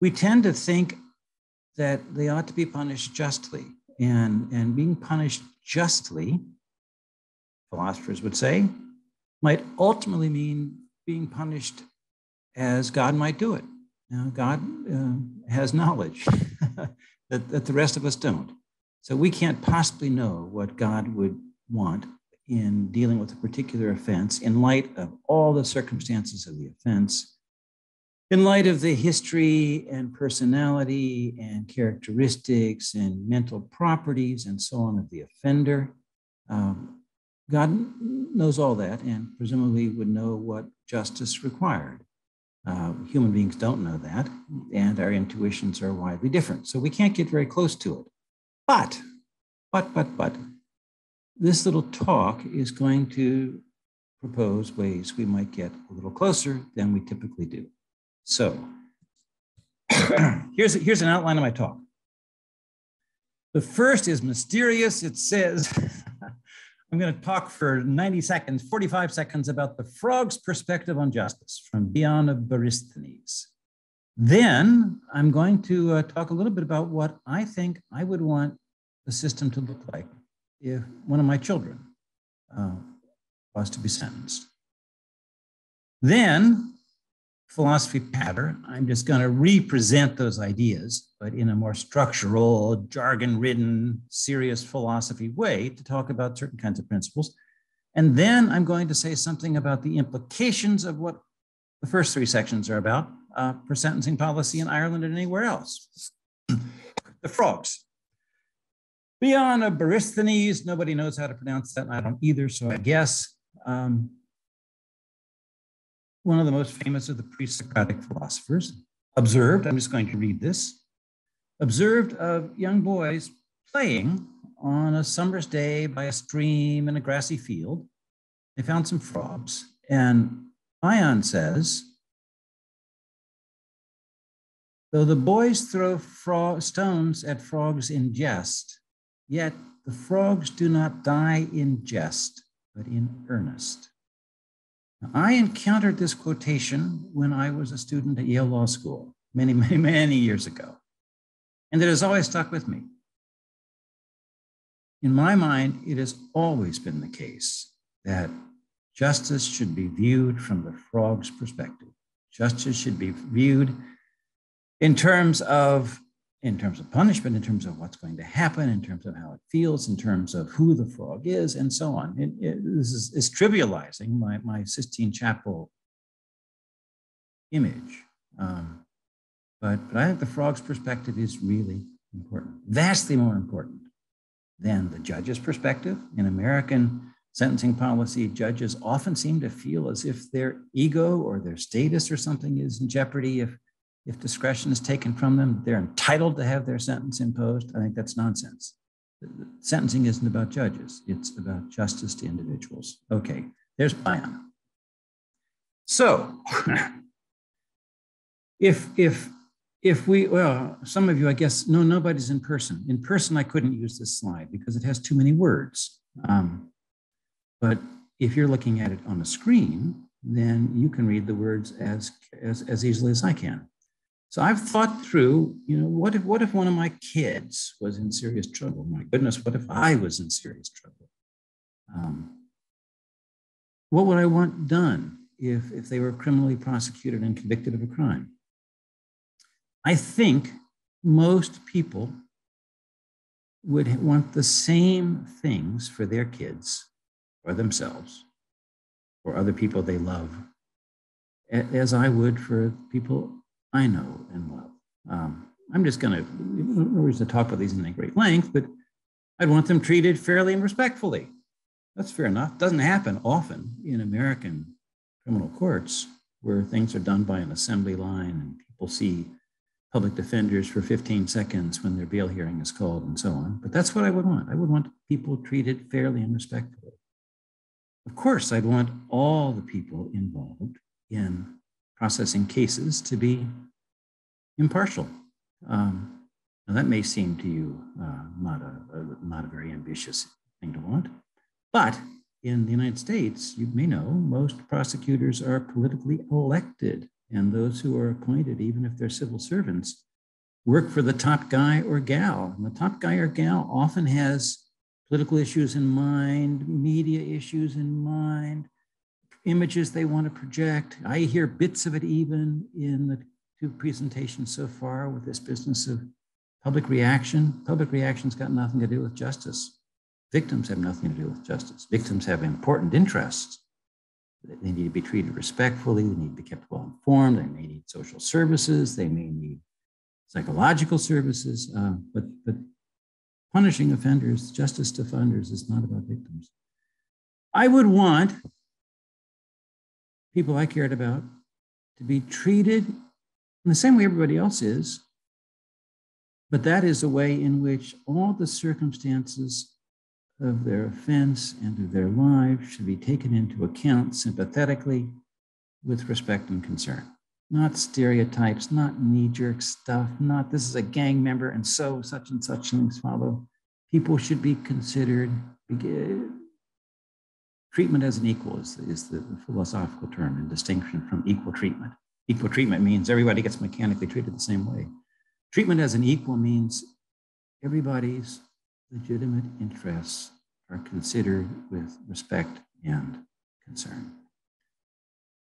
we tend to think that they ought to be punished justly. And, and being punished justly, philosophers would say, might ultimately mean being punished as God might do it. Now, God uh, has knowledge (laughs) that, that the rest of us don't. So we can't possibly know what God would want in dealing with a particular offense in light of all the circumstances of the offense, in light of the history and personality and characteristics and mental properties and so on of the offender. Um, God knows all that and presumably would know what justice required. Uh, human beings don't know that, and our intuitions are widely different. So we can't get very close to it. But, but, but, but, this little talk is going to propose ways we might get a little closer than we typically do. So (clears throat) here's, here's an outline of my talk. The first is mysterious. It says, (laughs) I'm going to talk for 90 seconds, 45 seconds about the frog's perspective on justice from Bion of Borysthenes. Then I'm going to uh, talk a little bit about what I think I would want the system to look like if one of my children uh, was to be sentenced. Then, philosophy pattern, I'm just going to represent those ideas, but in a more structural, jargon ridden, serious philosophy way to talk about certain kinds of principles. And then I'm going to say something about the implications of what the first three sections are about uh, for sentencing policy in Ireland and anywhere else. (clears throat) the frogs. Bion of Borysthenes, nobody knows how to pronounce that, and I don't either, so I guess. Um, one of the most famous of the pre-Socratic philosophers, observed, I'm just going to read this, observed of young boys playing on a summer's day by a stream in a grassy field. They found some frogs, and Ion says, though the boys throw fro- stones at frogs in jest, Yet the frogs do not die in jest, but in earnest. Now, I encountered this quotation when I was a student at Yale Law School many, (laughs) many, many years ago. And it has always stuck with me. In my mind, it has always been the case that justice should be viewed from the frog's perspective. Justice should be viewed in terms of in terms of punishment, in terms of what's going to happen, in terms of how it feels, in terms of who the frog is, and so on. It, it, this is, is, trivializing my, my Sistine Chapel image. Um, but, but I think the frog's perspective is really important, vastly more important than the judge's perspective. In American sentencing policy, judges often seem to feel as if their ego or their status or something is in jeopardy if if discretion is taken from them, they're entitled to have their sentence imposed. I think that's nonsense. Sentencing isn't about judges, it's about justice to individuals. Okay, there's Bion. So, (laughs) if, if, if we, well, some of you, I guess, no, nobody's in person. In person, I couldn't use this slide because it has too many words. Um, but if you're looking at it on a screen, then you can read the words as, as, as easily as I can. So I've thought through, you know, what if what if one of my kids was in serious trouble? My goodness, what if I was in serious trouble? Um, what would I want done if, if they were criminally prosecuted and convicted of a crime? I think most people would want the same things for their kids or themselves or other people they love as I would for people I know and love. Um, I'm just going to, no reason to talk about these in any great length, but I'd want them treated fairly and respectfully. That's fair enough. Doesn't happen often in American criminal courts where things are done by an assembly line and people see public defenders for 15 seconds when their bail hearing is called and so on. But that's what I would want. I would want people treated fairly and respectfully. Of course, I'd want all the people involved in processing cases to be impartial. Um, now that may seem to you uh, not, a, a, not a very ambitious thing to want, but in the United States, you may know most prosecutors are politically elected, and those who are appointed, even if they're civil servants, work for the top guy or gal. And the top guy or gal often has political issues in mind, media issues in mind, images they want to project. I hear bits of it even in the two presentations so far with this business of public reaction. Public reaction's got nothing to do with justice. Victims have nothing to do with justice. Victims have important interests. They need to be treated respectfully. They need to be kept well informed. They may need social services. They may need psychological services. Uh, but, but punishing offenders, justice to offenders is not about victims. I would want people I cared about to be treated in the same way everybody else is. But that is a way in which all the circumstances of their offense and of their lives should be taken into account sympathetically with respect and concern. Not stereotypes, not knee jerk stuff, not this is a gang member and so such and such things follow. People should be considered. Treatment as an equal is, is the philosophical term in distinction from equal treatment. Equal treatment means everybody gets mechanically treated the same way. Treatment as an equal means everybody's legitimate interests are considered with respect and concern.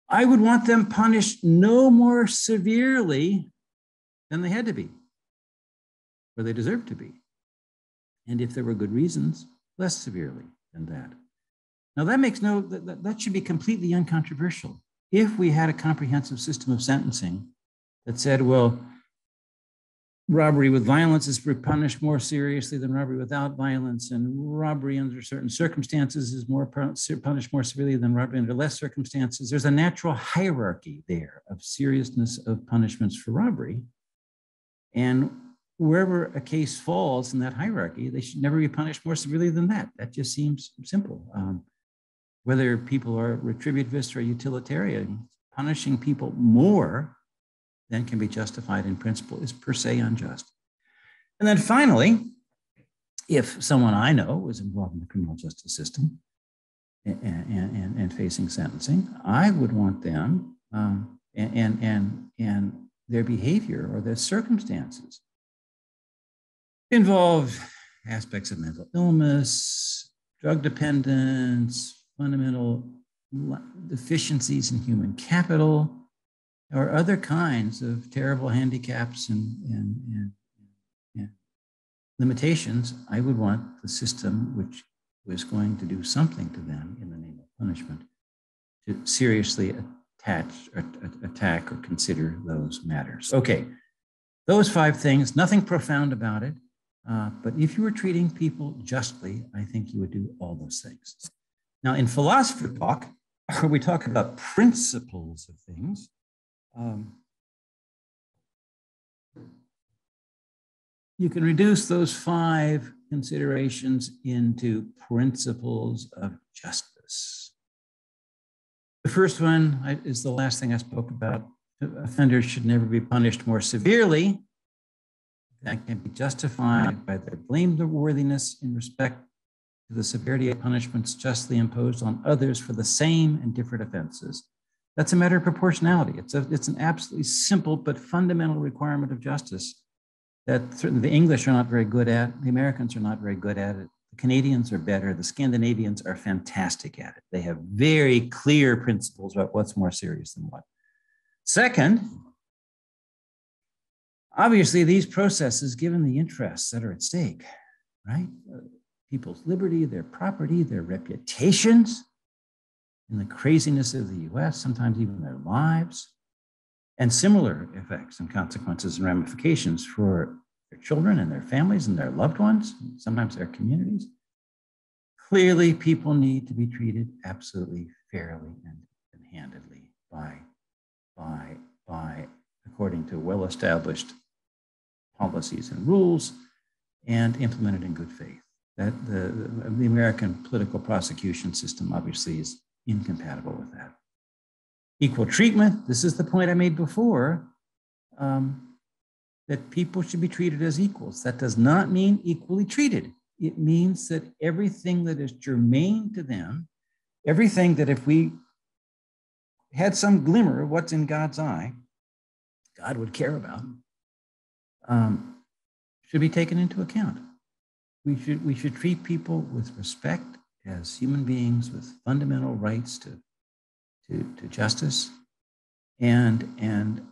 I would want them punished no more severely than they had to be, or they deserved to be. And if there were good reasons, less severely than that. Now, that makes no, that, that should be completely uncontroversial. If we had a comprehensive system of sentencing that said, well, robbery with violence is punished more seriously than robbery without violence, and robbery under certain circumstances is more punished more severely than robbery under less circumstances. There's a natural hierarchy there of seriousness of punishments for robbery. And wherever a case falls in that hierarchy, they should never be punished more severely than that. That just seems simple. Um, whether people are retributivists or utilitarian, punishing people more than can be justified in principle is per se unjust. And then finally, if someone I know was involved in the criminal justice system and, and, and facing sentencing, I would want them um, and, and, and their behavior or their circumstances involve aspects of mental illness, drug dependence, fundamental deficiencies in human capital, or other kinds of terrible handicaps and, and, and, and, limitations, I would want the system which was going to do something to them in the name of punishment to seriously attach, or, attack or consider those matters. Okay, those five things, nothing profound about it. Uh, but if you were treating people justly, I think you would do all those things. Now, in philosophy talk, (laughs) we talk about principles of things. Um, you can reduce those five considerations into principles of justice. The first one is the last thing I spoke about. Offenders should never be punished more severely. That can be justified by their blameworthiness in respect to the severity of punishments justly imposed on others for the same and different offenses that's a matter of proportionality. It's, a, it's an absolutely simple but fundamental requirement of justice that certainly the English are not very good at, the Americans are not very good at it, the Canadians are better, the Scandinavians are fantastic at it. They have very clear principles about what's more serious than what. Second, obviously, these processes, given the interests that are at stake, right? People's liberty, their property, their reputations, in the craziness of the US, sometimes even their lives, and similar effects and consequences and ramifications for their children and their families and their loved ones, sometimes their communities. Clearly, people need to be treated absolutely fairly and, and handedly by, by, by, according to well established policies and rules and implemented in good faith. That the, the American political prosecution system obviously is incompatible with that. Equal treatment, this is the point I made before, um, that people should be treated as equals. That does not mean equally treated. It means that everything that is germane to them, everything that if we had some glimmer of what's in God's eye, God would care about, um, should be taken into account. We should, we should treat people with respect as human beings with fundamental rights to, to, to justice, and, and,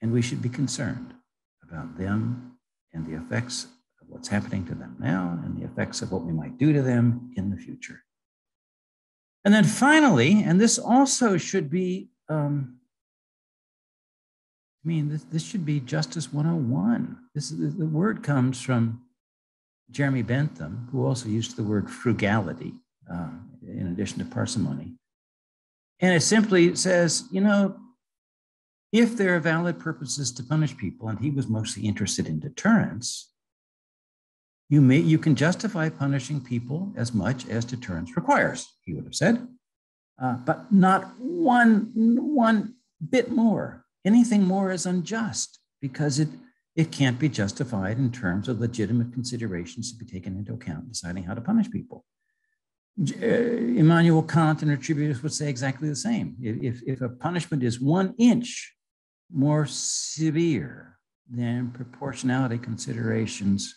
and we should be concerned about them and the effects of what's happening to them now and the effects of what we might do to them in the future. And then finally, and this also should be, um, I mean, this, this should be Justice 101. This is, the word comes from Jeremy Bentham, who also used the word frugality uh, in addition to parsimony. And it simply says, you know, if there are valid purposes to punish people, and he was mostly interested in deterrence, you may you can justify punishing people as much as deterrence requires, he would have said, uh, but not one one bit more. Anything more is unjust because it it can't be justified in terms of legitimate considerations to be taken into account in deciding how to punish people. Uh, Immanuel Kant and Retributivists would say exactly the same. If, if a punishment is one inch more severe than proportionality considerations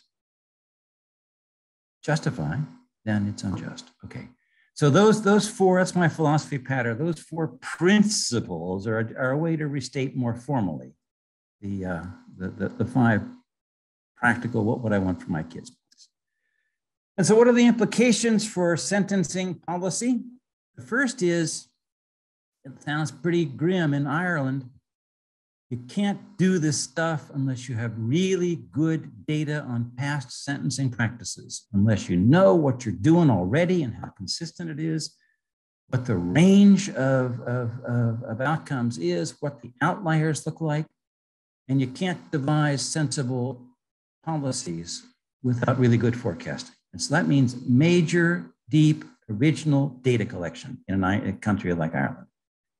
justify, then it's unjust. Okay. So those, those four, that's my philosophy pattern. Those four principles are, are a way to restate more formally the, uh, the, the, the five practical, what would I want for my kids? And so what are the implications for sentencing policy? The first is, it sounds pretty grim in Ireland, you can't do this stuff unless you have really good data on past sentencing practices, unless you know what you're doing already and how consistent it is, what the range of, of, of, of outcomes is, what the outliers look like. And you can't devise sensible policies without really good forecasting. And so that means major, deep, original data collection in a country like Ireland.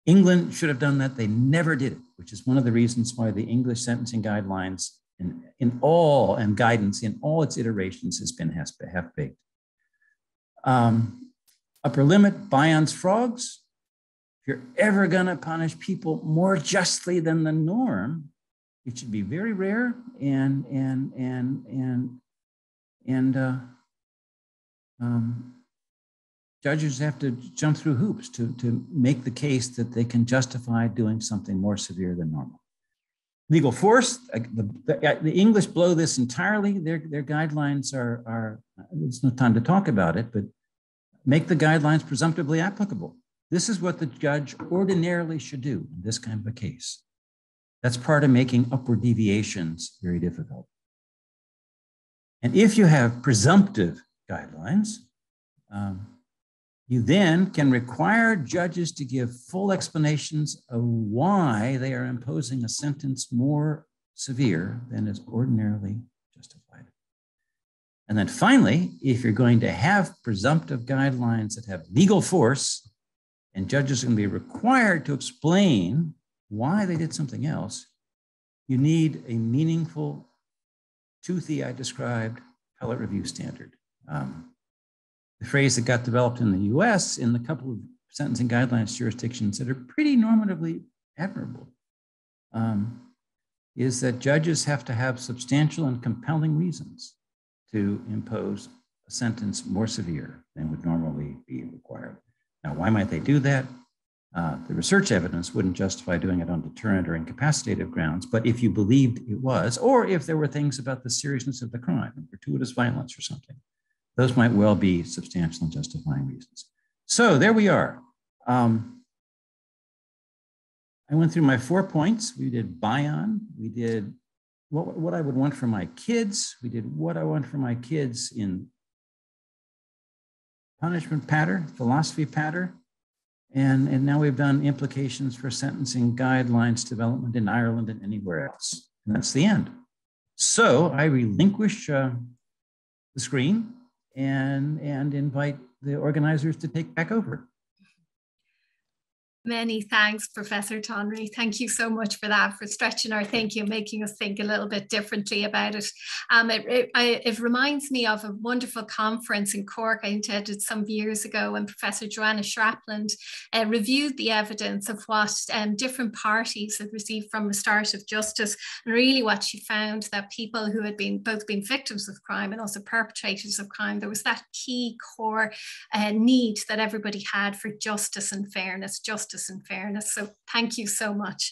England should have done that. They never did it, which is one of the reasons why the English sentencing guidelines in, in all and guidance in all its iterations has been half baked. Um, upper limit, Bion's frogs. If you're ever going to punish people more justly than the norm, it should be very rare and and and and and uh, um, judges have to jump through hoops to, to make the case that they can justify doing something more severe than normal. Legal force, the, the, the English blow this entirely. Their, their guidelines are, are, there's no time to talk about it, but make the guidelines presumptively applicable. This is what the judge ordinarily should do in this kind of a case. That's part of making upward deviations very difficult. And if you have presumptive guidelines, um, you then can require judges to give full explanations of why they are imposing a sentence more severe than is ordinarily justified. And then finally, if you're going to have presumptive guidelines that have legal force, and judges are going to be required to explain why they did something else, you need a meaningful, toothy, I described, appellate review standard. Um, the phrase that got developed in the US in the couple of sentencing guidelines jurisdictions that are pretty normatively admirable um, is that judges have to have substantial and compelling reasons to impose a sentence more severe than would normally be required. Now, why might they do that? Uh, the research evidence wouldn't justify doing it on deterrent or incapacitative grounds, but if you believed it was, or if there were things about the seriousness of the crime, gratuitous violence or something, those might well be substantial and justifying reasons. So there we are. Um, I went through my four points. We did Bion. We did what, what I would want for my kids. We did what I want for my kids in punishment pattern, philosophy pattern. And, and now we've done implications for sentencing guidelines development in Ireland and anywhere else. And that's the end. So I relinquish uh, the screen and, and invite the organizers to take back over. Many thanks, Professor Tonry. Thank you so much for that, for stretching our thinking, making us think a little bit differently about it. Um, it, it, I, it, reminds me of a wonderful conference in Cork I attended some years ago when Professor Joanna Shapland uh, reviewed the evidence of what um, different parties had received from restorative justice. And really what she found that people who had been both been victims of crime and also perpetrators of crime, there was that key core uh, need that everybody had for justice and fairness, justice justice and fairness. So thank you so much.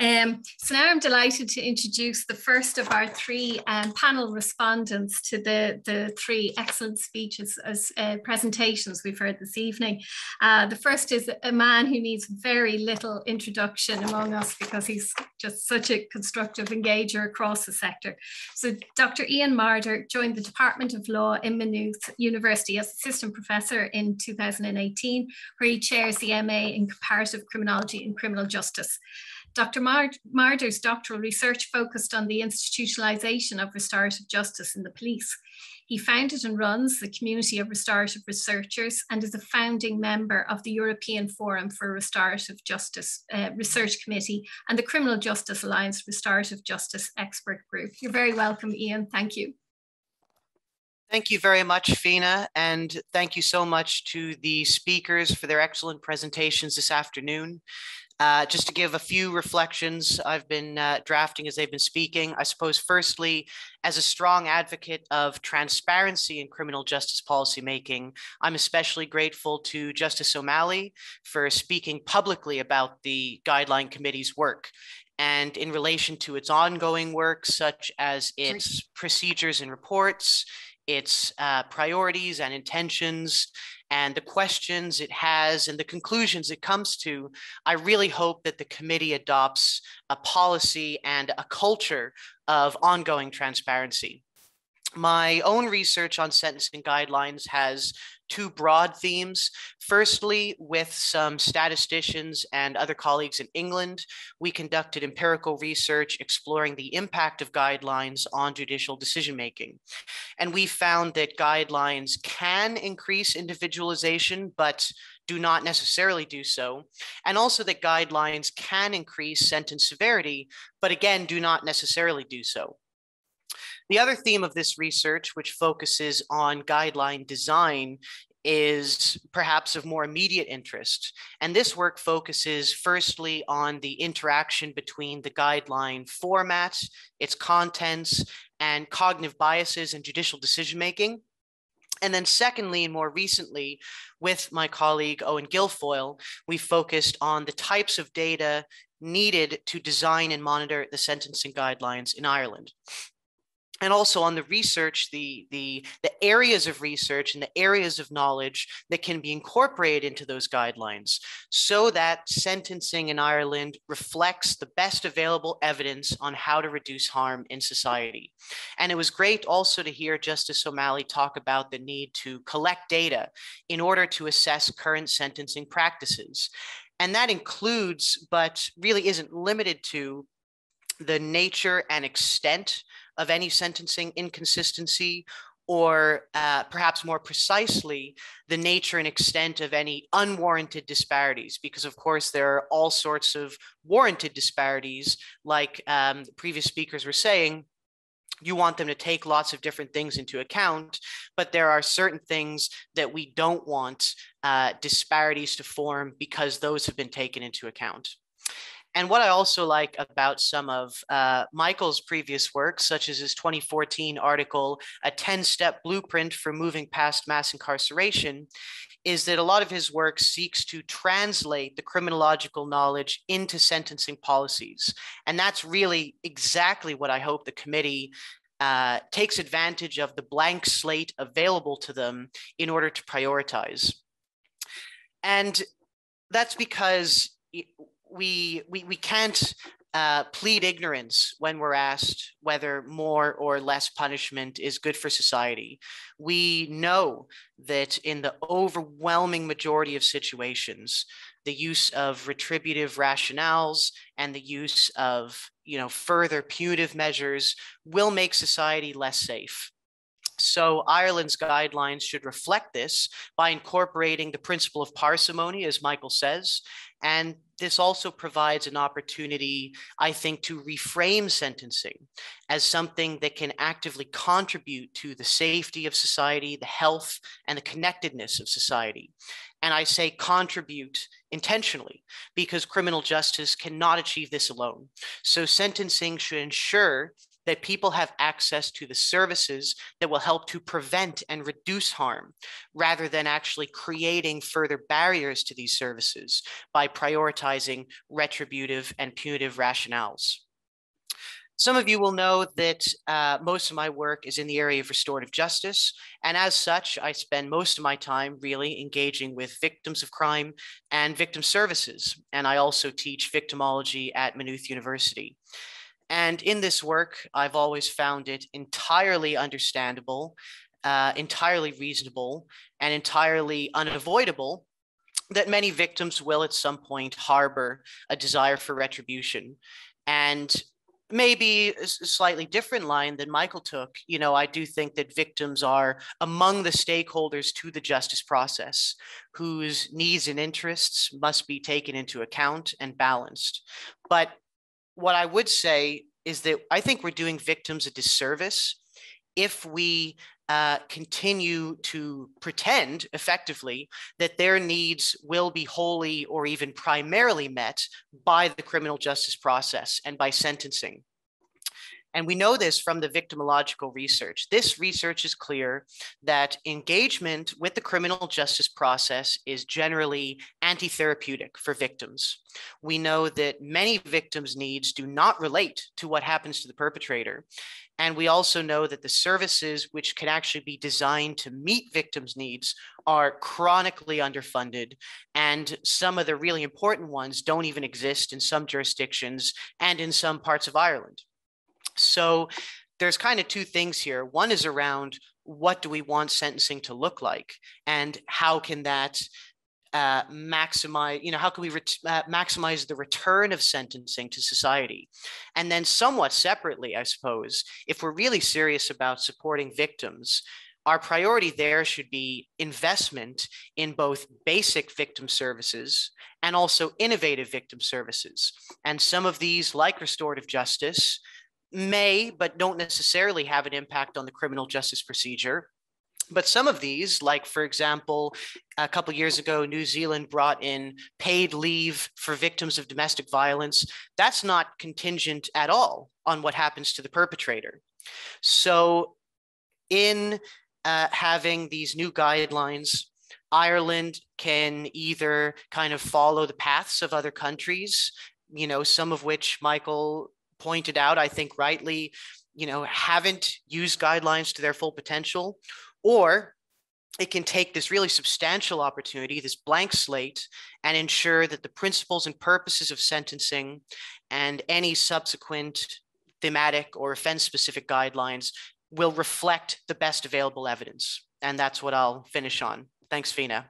Um, so now I'm delighted to introduce the first of our three um, panel respondents to the, the three excellent speeches as uh, presentations we've heard this evening. Uh, the first is a man who needs very little introduction among us because he's just such a constructive engager across the sector. So Dr. Ian Marder joined the Department of Law in Maynooth University as assistant professor in 2018, where he chairs the MA in Comparative Criminology and Criminal Justice. Dr. Marder's doctoral research focused on the institutionalization of restorative justice in the police. He founded and runs the Community of Restorative Researchers and is a founding member of the European Forum for Restorative Justice uh, Research Committee and the Criminal Justice Alliance Restorative Justice Expert Group. You're very welcome, Ian. Thank you. Thank you very much, Fíona, and thank you so much to the speakers for their excellent presentations this afternoon. Uh, just to give a few reflections I've been uh, drafting as they've been speaking. I suppose, firstly, as a strong advocate of transparency in criminal justice policymaking, I'm especially grateful to Justice O'Malley for speaking publicly about the Guideline Committee's work and in relation to its ongoing work, such as its procedures and reports, its uh, priorities and intentions, and the questions it has and the conclusions it comes to, I really hope that the committee adopts a policy and a culture of ongoing transparency. My own research on sentencing guidelines has two broad themes. Firstly, with some statisticians and other colleagues in England, we conducted empirical research exploring the impact of guidelines on judicial decision making. And we found that guidelines can increase individualization, but do not necessarily do so. And also that guidelines can increase sentence severity, but again, do not necessarily do so. The other theme of this research, which focuses on guideline design, is perhaps of more immediate interest. And this work focuses firstly on the interaction between the guideline format, its contents, and cognitive biases in judicial decision making. And then, secondly, and more recently, with my colleague Eoin Guilfoyle, we focused on the types of data needed to design and monitor the sentencing guidelines in Ireland and also on the research, the, the, the areas of research and the areas of knowledge that can be incorporated into those guidelines so that sentencing in Ireland reflects the best available evidence on how to reduce harm in society. And it was great also to hear Justice O'Malley talk about the need to collect data in order to assess current sentencing practices. And that includes, but really isn't limited to, the nature and extent of any sentencing inconsistency or uh, perhaps more precisely, the nature and extent of any unwarranted disparities, because of course there are all sorts of warranted disparities, like um, previous speakers were saying, you want them to take lots of different things into account, but there are certain things that we don't want uh, disparities to form because those have been taken into account. And what I also like about some of uh, Michael's previous work, such as his 2014 article, A 10 Step Blueprint for Moving Past Mass Incarceration, is that a lot of his work seeks to translate the criminological knowledge into sentencing policies. And that's really exactly what I hope the committee uh, takes advantage of the blank slate available to them in order to prioritize. And that's because we we we can't uh, plead ignorance when we're asked whether more or less punishment is good for society. We know that in the overwhelming majority of situations, the use of retributive rationales and the use of you know further punitive measures will make society less safe. So Ireland's guidelines should reflect this by incorporating the principle of parsimony, as Michael says, and this also provides an opportunity, I think, to reframe sentencing as something that can actively contribute to the safety of society, the health, and the connectedness of society. And I say contribute intentionally because criminal justice cannot achieve this alone. So sentencing should ensure that people have access to the services that will help to prevent and reduce harm, rather than actually creating further barriers to these services by prioritizing retributive and punitive rationales. Some of you will know that uh, most of my work is in the area of restorative justice. And as such, I spend most of my time really engaging with victims of crime and victim services. And I also teach victimology at Maynooth University. And in this work, I've always found it entirely understandable, uh, entirely reasonable, and entirely unavoidable that many victims will at some point harbor a desire for retribution. And maybe a slightly different line than Michael took. You know, I do think that victims are among the stakeholders to the justice process whose needs and interests must be taken into account and balanced. But what I would say is that I think we're doing victims a disservice if we uh, continue to pretend effectively that their needs will be wholly or even primarily met by the criminal justice process and by sentencing. And we know this from the victimological research. This research is clear that engagement with the criminal justice process is generally anti therapeutic for victims. We know that many victims' needs do not relate to what happens to the perpetrator. And we also know that the services which can actually be designed to meet victims' needs are chronically underfunded. And some of the really important ones don't even exist in some jurisdictions and in some parts of Ireland. So there's kind of two things here. One is around what do we want sentencing to look like and how can that uh, maximize, you know, how can we uh, maximize the return of sentencing to society? And then, somewhat separately, I suppose, if we're really serious about supporting victims, our priority there should be investment in both basic victim services and also innovative victim services. And some of these, like restorative justice, may, but don't necessarily have an impact on the criminal justice procedure. But some of these, like for example, a couple years ago, New Zealand brought in paid leave for victims of domestic violence. That's not contingent at all on what happens to the perpetrator. So, in uh, having these new guidelines, Ireland can either kind of follow the paths of other countries, you know, some of which Michael pointed out, I think rightly, you know, haven't used guidelines to their full potential, or it can take this really substantial opportunity, this blank slate, and ensure that the principles and purposes of sentencing and any subsequent thematic or offense specific guidelines will reflect the best available evidence. And that's what I'll finish on. Thanks, Fíona.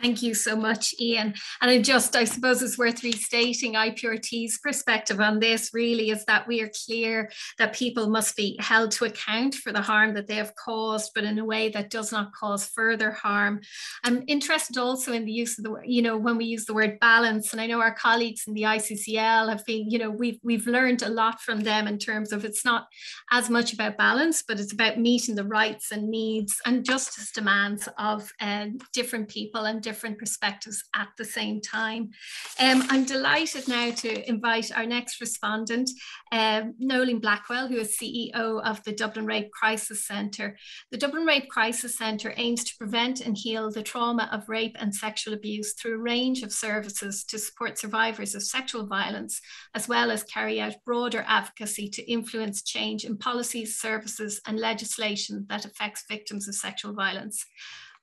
Thank you so much, Ian. And I just, I suppose it's worth restating IPRT's perspective on this really is that we are clear that people must be held to account for the harm that they have caused, but in a way that does not cause further harm. I'm interested also in the use of the, you know, when we use the word balance, and I know our colleagues in the ICCL have been, you know, we've, we've learned a lot from them in terms of it's not as much about balance, but it's about meeting the rights and needs and justice demands of uh, different people and different perspectives at the same time. Um, I'm delighted now to invite our next respondent, um, Noeline Blackwell, who is CEO of the Dublin Rape Crisis Centre. The Dublin Rape Crisis Centre aims to prevent and heal the trauma of rape and sexual abuse through a range of services to support survivors of sexual violence, as well as carry out broader advocacy to influence change in policies, services, and legislation that affects victims of sexual violence.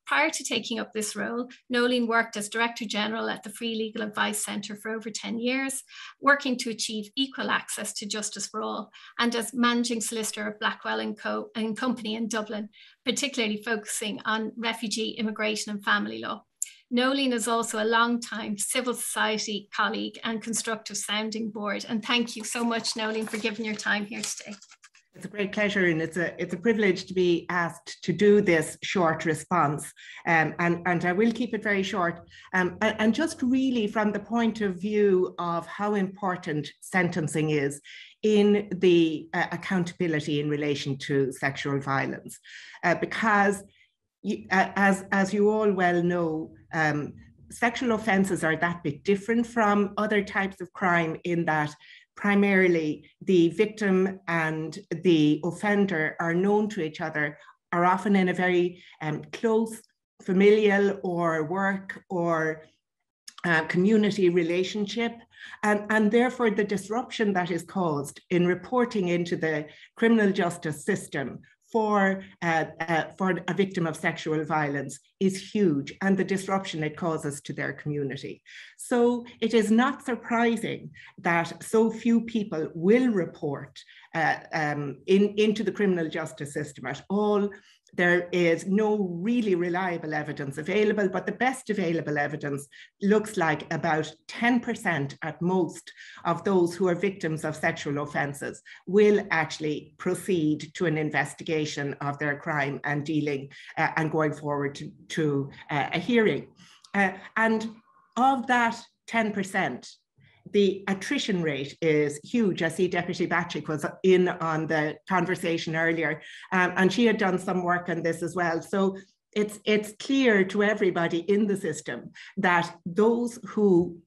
Prior to taking up this role, Noeline worked as Director General at the Free Legal Advice Centre for over 10 years, working to achieve equal access to justice for all, and as Managing Solicitor of Blackwell and, Co and Company in Dublin, particularly focusing on refugee, immigration and family law. Noeline is also a long-time civil society colleague and constructive sounding board. And thank you so much, Noeline, for giving your time here today. It's a great pleasure and it's a it's a privilege to be asked to do this short response. Um, and, and I will keep it very short. Um, and, and just really from the point of view of how important sentencing is in the uh, accountability in relation to sexual violence. Uh, because you, uh, as, as you all well know, um, sexual offences are that bit different from other types of crime in that primarily the victim and the offender are known to each other, are often in a very um, close familial or work or uh, community relationship. And, and therefore, the disruption that is caused in reporting into the criminal justice system for, uh, uh, for a victim of sexual violence is huge and the disruption it causes to their community. So it is not surprising that so few people will report uh, um, in, into the criminal justice system at all there is no really reliable evidence available, but the best available evidence looks like about 10% at most of those who are victims of sexual offences will actually proceed to an investigation of their crime and dealing uh, and going forward to, to uh, a hearing. Uh, and of that 10%, the attrition rate is huge. I see Deputy Bacik was in on the conversation earlier, um, and she had done some work on this as well. So it's it's clear to everybody in the system that those who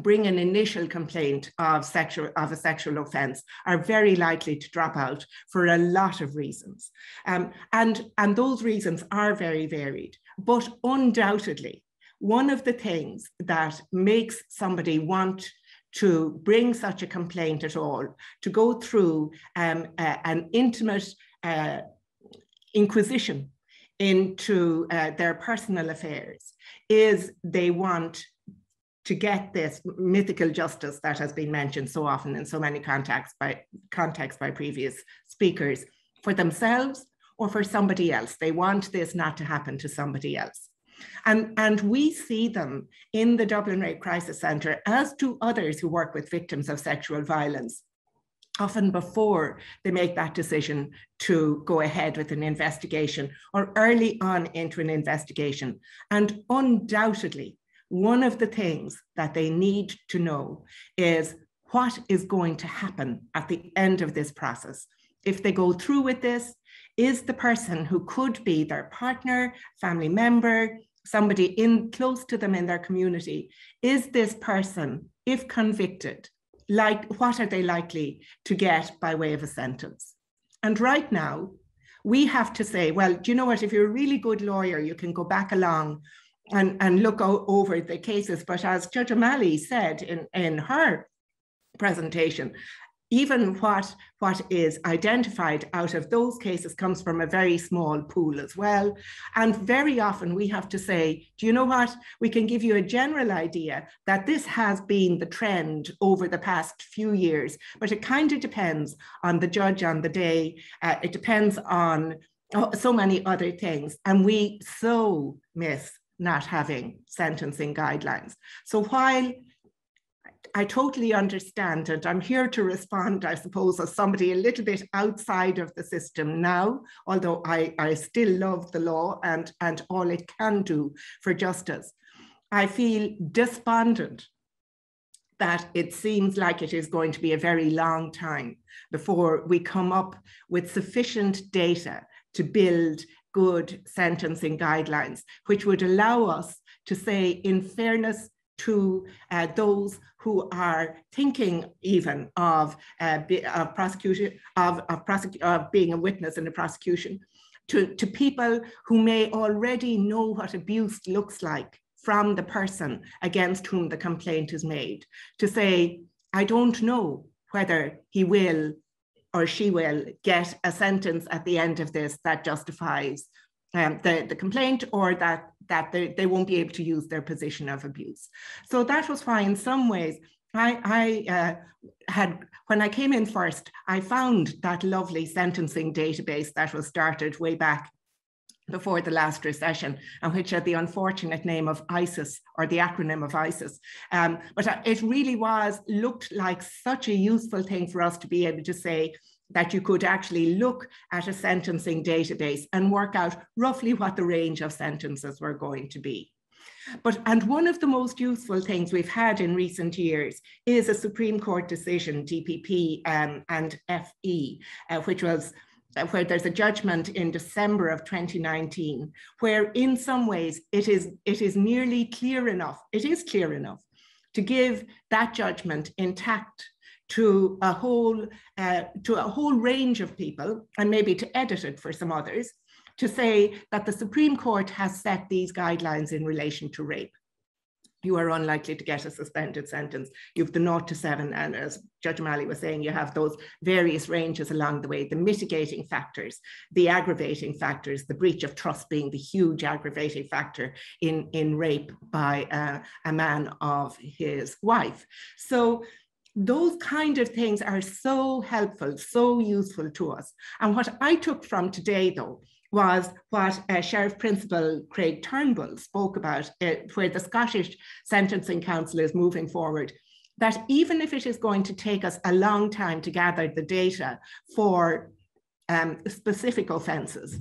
bring an initial complaint of sexual of a sexual offence are very likely to drop out for a lot of reasons, um, and and those reasons are very varied. But undoubtedly, one of the things that makes somebody want to bring such a complaint at all, to go through um, uh, an intimate uh, inquisition into uh, their personal affairs, is they want to get this mythical justice that has been mentioned so often in so many contexts by contexts by previous speakers for themselves or for somebody else. They want this not to happen to somebody else. And, and we see them in the Dublin Rape Crisis Centre, as do others who work with victims of sexual violence, often before they make that decision to go ahead with an investigation or early on into an investigation. And undoubtedly, one of the things that they need to know is what is going to happen at the end of this process. If they go through with this, is the person who could be their partner, family member, somebody in close to them in their community, is this person, if convicted, like what are they likely to get by way of a sentence? And right now, we have to say, well, do you know what? If you're a really good lawyer, you can go back along and, and look over the cases. But as Judge O'Malley said in, in her presentation, even what, what is identified out of those cases comes from a very small pool as well. And very often we have to say, do you know what? We can give you a general idea that this has been the trend over the past few years, but it kind of depends on the judge on the day. Uh, it depends on oh, so many other things. And we so miss not having sentencing guidelines. So while I totally understand and I'm here to respond, I suppose, as somebody a little bit outside of the system now, although I, I still love the law and, and all it can do for justice. I feel despondent that it seems like it is going to be a very long time before we come up with sufficient data to build good sentencing guidelines, which would allow us to say, in fairness to uh, those who are thinking even of, uh, be, of prosecution, of, of, prosec- of being a witness in a prosecution, to, to people who may already know what abuse looks like from the person against whom the complaint is made, to say, I don't know whether he will or she will get a sentence at the end of this that justifies um, the, the complaint or that that they, they won't be able to use their position of abuse. So that was why in some ways I, I uh, had, when I came in first, I found that lovely sentencing database that was started way back before the last recession, and which had the unfortunate name of ISIS or the acronym of ISIS. Um, but it really was looked like such a useful thing for us to be able to say, that you could actually look at a sentencing database and work out roughly what the range of sentences were going to be. But, and one of the most useful things we've had in recent years is a Supreme Court decision, DPP um, and FE, uh, which was uh, where there's a judgment in December of 2019, where in some ways it is, it is nearly clear enough, it is clear enough to give that judgment intact to a whole uh, to a whole range of people and maybe to edit it for some others to say that the Supreme Court has set these guidelines in relation to rape. You are unlikely to get a suspended sentence. You have the naught to seven, and as Judge O'Malley was saying, you have those various ranges along the way, the mitigating factors, the aggravating factors, the breach of trust being the huge aggravating factor in, in rape by uh, a man of his wife. So those kind of things are so helpful, so useful to us. And what I took from today, though, was what uh, Sheriff Principal Craig Turnbull spoke about, uh, where the Scottish Sentencing Council is moving forward. That even if it is going to take us a long time to gather the data for um, specific offences,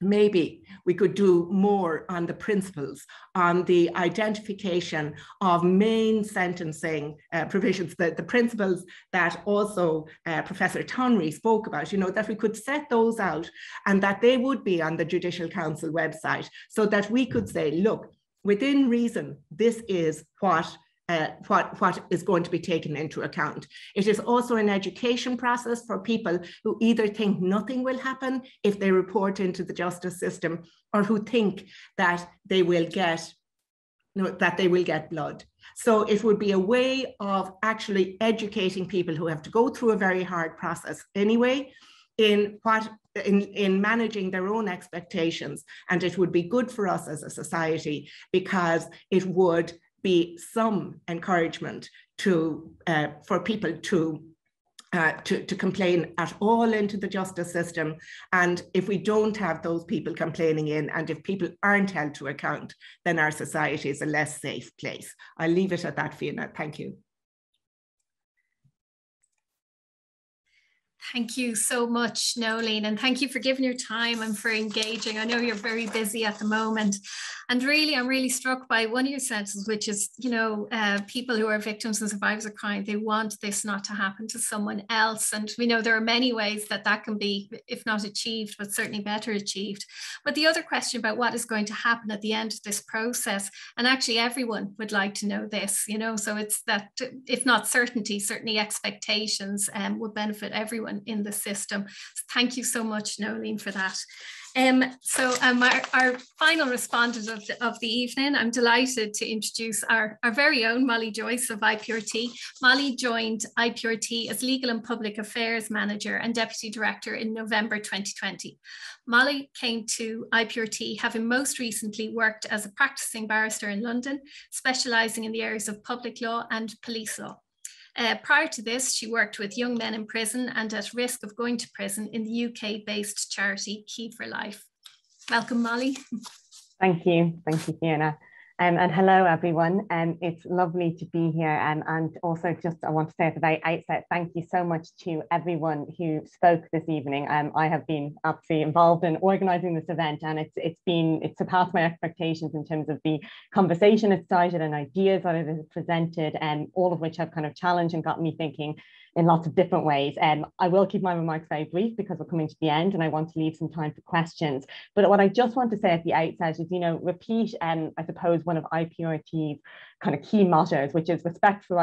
maybe we could do more on the principles, on the identification of main sentencing uh, provisions, the, the principles that also uh, Professor Tonry spoke about, you know, that we could set those out and that they would be on the Judicial Council website so that we could say, look, within reason, this is what uh, what, what is going to be taken into account. It is also an education process for people who either think nothing will happen if they report into the justice system or who think that they will get that they will get blood. So it would be a way of actually educating people who have to go through a very hard process anyway in what in, in managing their own expectations. And it would be good for us as a society because it would be some encouragement to uh, for people to uh, to, to complain at all into the justice system. And if we don't have those people complaining in, and if people aren't held to account, then our society is a less safe place. I'll leave it at that, Fíona. Thank you. Thank you so much, Noeline, and thank you for giving your time and for engaging. I know you're very busy at the moment. And really, I'm really struck by one of your sentences, which is, you know, uh, people who are victims and survivors of crime, they want this not to happen to someone else. And we know there are many ways that that can be, if not achieved, but certainly better achieved. But the other question about what is going to happen at the end of this process, and actually everyone would like to know this, you know, so it's that, if not certainty, certainly expectations um, would benefit everyone in the system. Thank you so much, Noeline, for that. Um, so um, our, our, final respondent of the, of the evening, I'm delighted to introduce our, our very own Molly Joyce of IPRT. Molly joined IPRT as Legal and Public Affairs Manager and Deputy Director in November 2020. Molly came to IPRT having most recently worked as a practicing barrister in London, specialising in the areas of public law and police law. Uh, prior to this, she worked with young men in prison and at risk of going to prison in the UK-based charity Key4Life. Welcome, Molly. Thank you. Thank you, Fíona. Um, and hello, everyone. Um, it's lovely to be here. Um, and also, just I want to say at the very outset, thank you so much to everyone who spoke this evening. Um, I have been absolutely involved in organising this event, and it's it's been it's surpassed my expectations in terms of the conversation it started and ideas that it presented, and all of which have kind of challenged and got me thinking in lots of different ways. Um, I will keep my remarks very brief because we're coming to the end and I want to leave some time for questions. But what I just want to say at the outset is, you know, repeat, um, I suppose, one of IPRT's kind of key mottos, which is respect for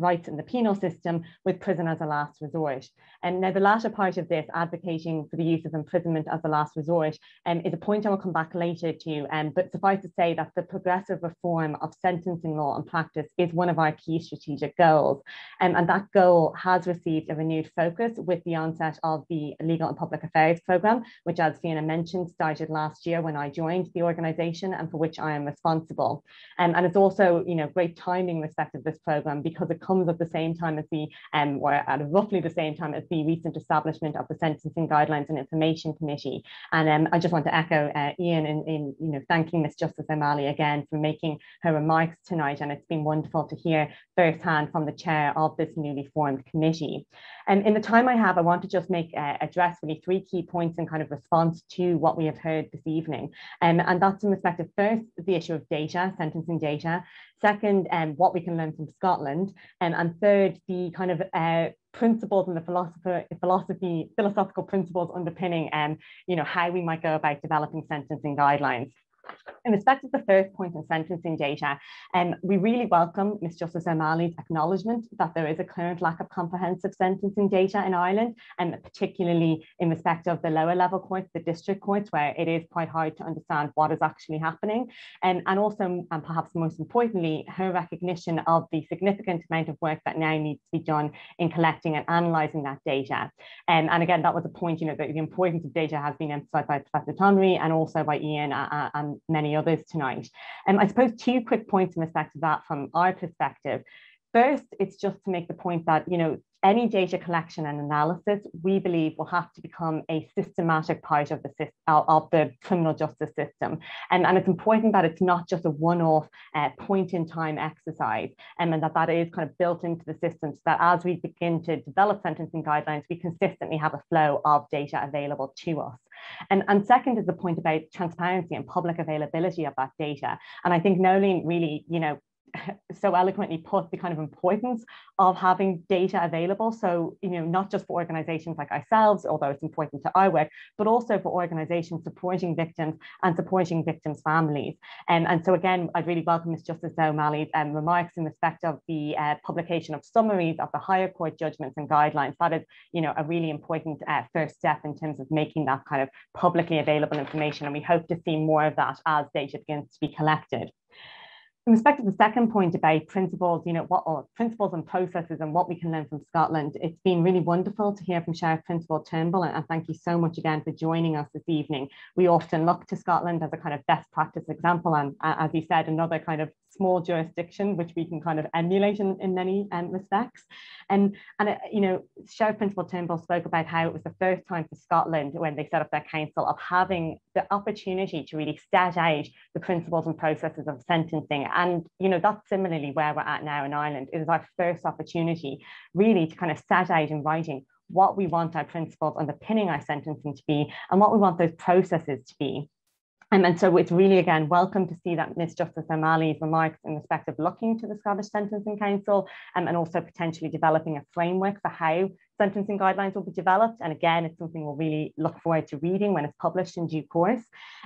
rights in the penal system with prison as a last resort. And now the latter part of this, advocating for the use of imprisonment as a last resort, um, is a point I will come back later to, um, but suffice to say that the progressive reform of sentencing law and practice is one of our key strategic goals. Um, and that goal has received a renewed focus with the onset of the Legal and Public Affairs Programme, which as Fíona mentioned, started last year when I joined the organisation and for which I am responsible. Um, and it's also, you know, great timing in respect of this programme because it comes at the same time as the, um, or at roughly the same time as the recent establishment of the Sentencing Guidelines and Information Committee. And um, I just want to echo uh, Ian in, in you know, thanking Ms. Justice O'Malley again for making her remarks tonight. And it's been wonderful to hear firsthand from the chair of this newly formed committee. And in the time I have, I want to just make uh, address really three key points in kind of response to what we have heard this evening. Um, and that's in respect of first, the issue of data, sentencing data. Second, um, what we can learn from Scotland. Um, and third, the kind of uh, principles and the philosophy, philosophy, philosophical principles underpinning um, you know, how we might go about developing sentencing guidelines. In respect of the first point in sentencing data, um, we really welcome Ms Justice O'Malley's acknowledgement that there is a current lack of comprehensive sentencing data in Ireland, and particularly in respect of the lower level courts, the district courts, where it is quite hard to understand what is actually happening. Um, and also, and perhaps most importantly, her recognition of the significant amount of work that now needs to be done in collecting and analysing that data. Um, and again, that was a point, you know, that the importance of data has been emphasised by Professor Tonry and also by Ian uh, uh, many others tonight. And um, I suppose two quick points in respect to that from our perspective. First, it's just to make the point that, you know, any data collection and analysis, we believe will have to become a systematic part of the, system of the criminal justice system. And, and it's important that it's not just a one-off uh, point in time exercise um, and that that is kind of built into the system so that as we begin to develop sentencing guidelines, we consistently have a flow of data available to us. And, and second is the point about transparency and public availability of that data. And I think Noeline really, you know, (laughs) so eloquently put the kind of importance of having data available. So, you know, not just for organizations like ourselves, although it's important to our work, but also for organizations supporting victims and supporting victims' families. Um, and so again, I'd really welcome Ms. Justice O'Malley's um, remarks in respect of the uh, publication of summaries of the higher court judgments and guidelines. That is, you know, a really important uh, first step in terms of making that kind of publicly available information. And we hope to see more of that as data begins to be collected in respect to the second point about principles, you know, what are principles and processes and what we can learn from Scotland, it's been really wonderful to hear from Sheriff Principal Turnbull, and thank you so much again for joining us this evening. We often look to Scotland as a kind of best practice example, and as you said, another kind of small jurisdiction, which we can kind of emulate in, in many um, respects. And, and uh, you know, Sheriff Principal Turnbull spoke about how it was the first time for Scotland when they set up their council of having the opportunity to really set out the principles and processes of sentencing. And, you know, that's similarly where we're at now in Ireland. It is our first opportunity really to kind of set out in writing what we want our principles underpinning our sentencing to be and what we want those processes to be. Um, and so it's really, again, welcome to see that Ms Justice O'Malley's remarks in respect of looking to the Scottish Sentencing Council um, and also potentially developing a framework for how sentencing guidelines will be developed. And again, it's something we'll really look forward to reading when it's published in due course.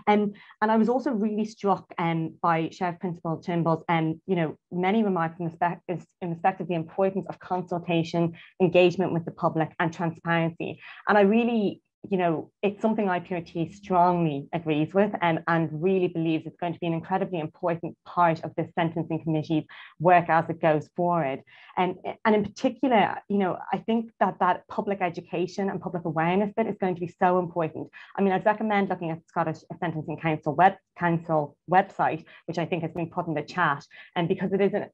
Um, and I was also really struck um, by Sheriff Principal Turnbull's um, you know, many remarks in respect, in respect of the importance of consultation, engagement with the public and transparency. And I really you know, it's something IPRT strongly agrees with and, and really believes it's going to be an incredibly important part of the sentencing committee's work as it goes forward. And, and in particular, you know, I think that that public education and public awareness bit is going to be so important. I mean, I'd recommend looking at the Scottish Sentencing Council web council website, which I think has been put in the chat, and because it is an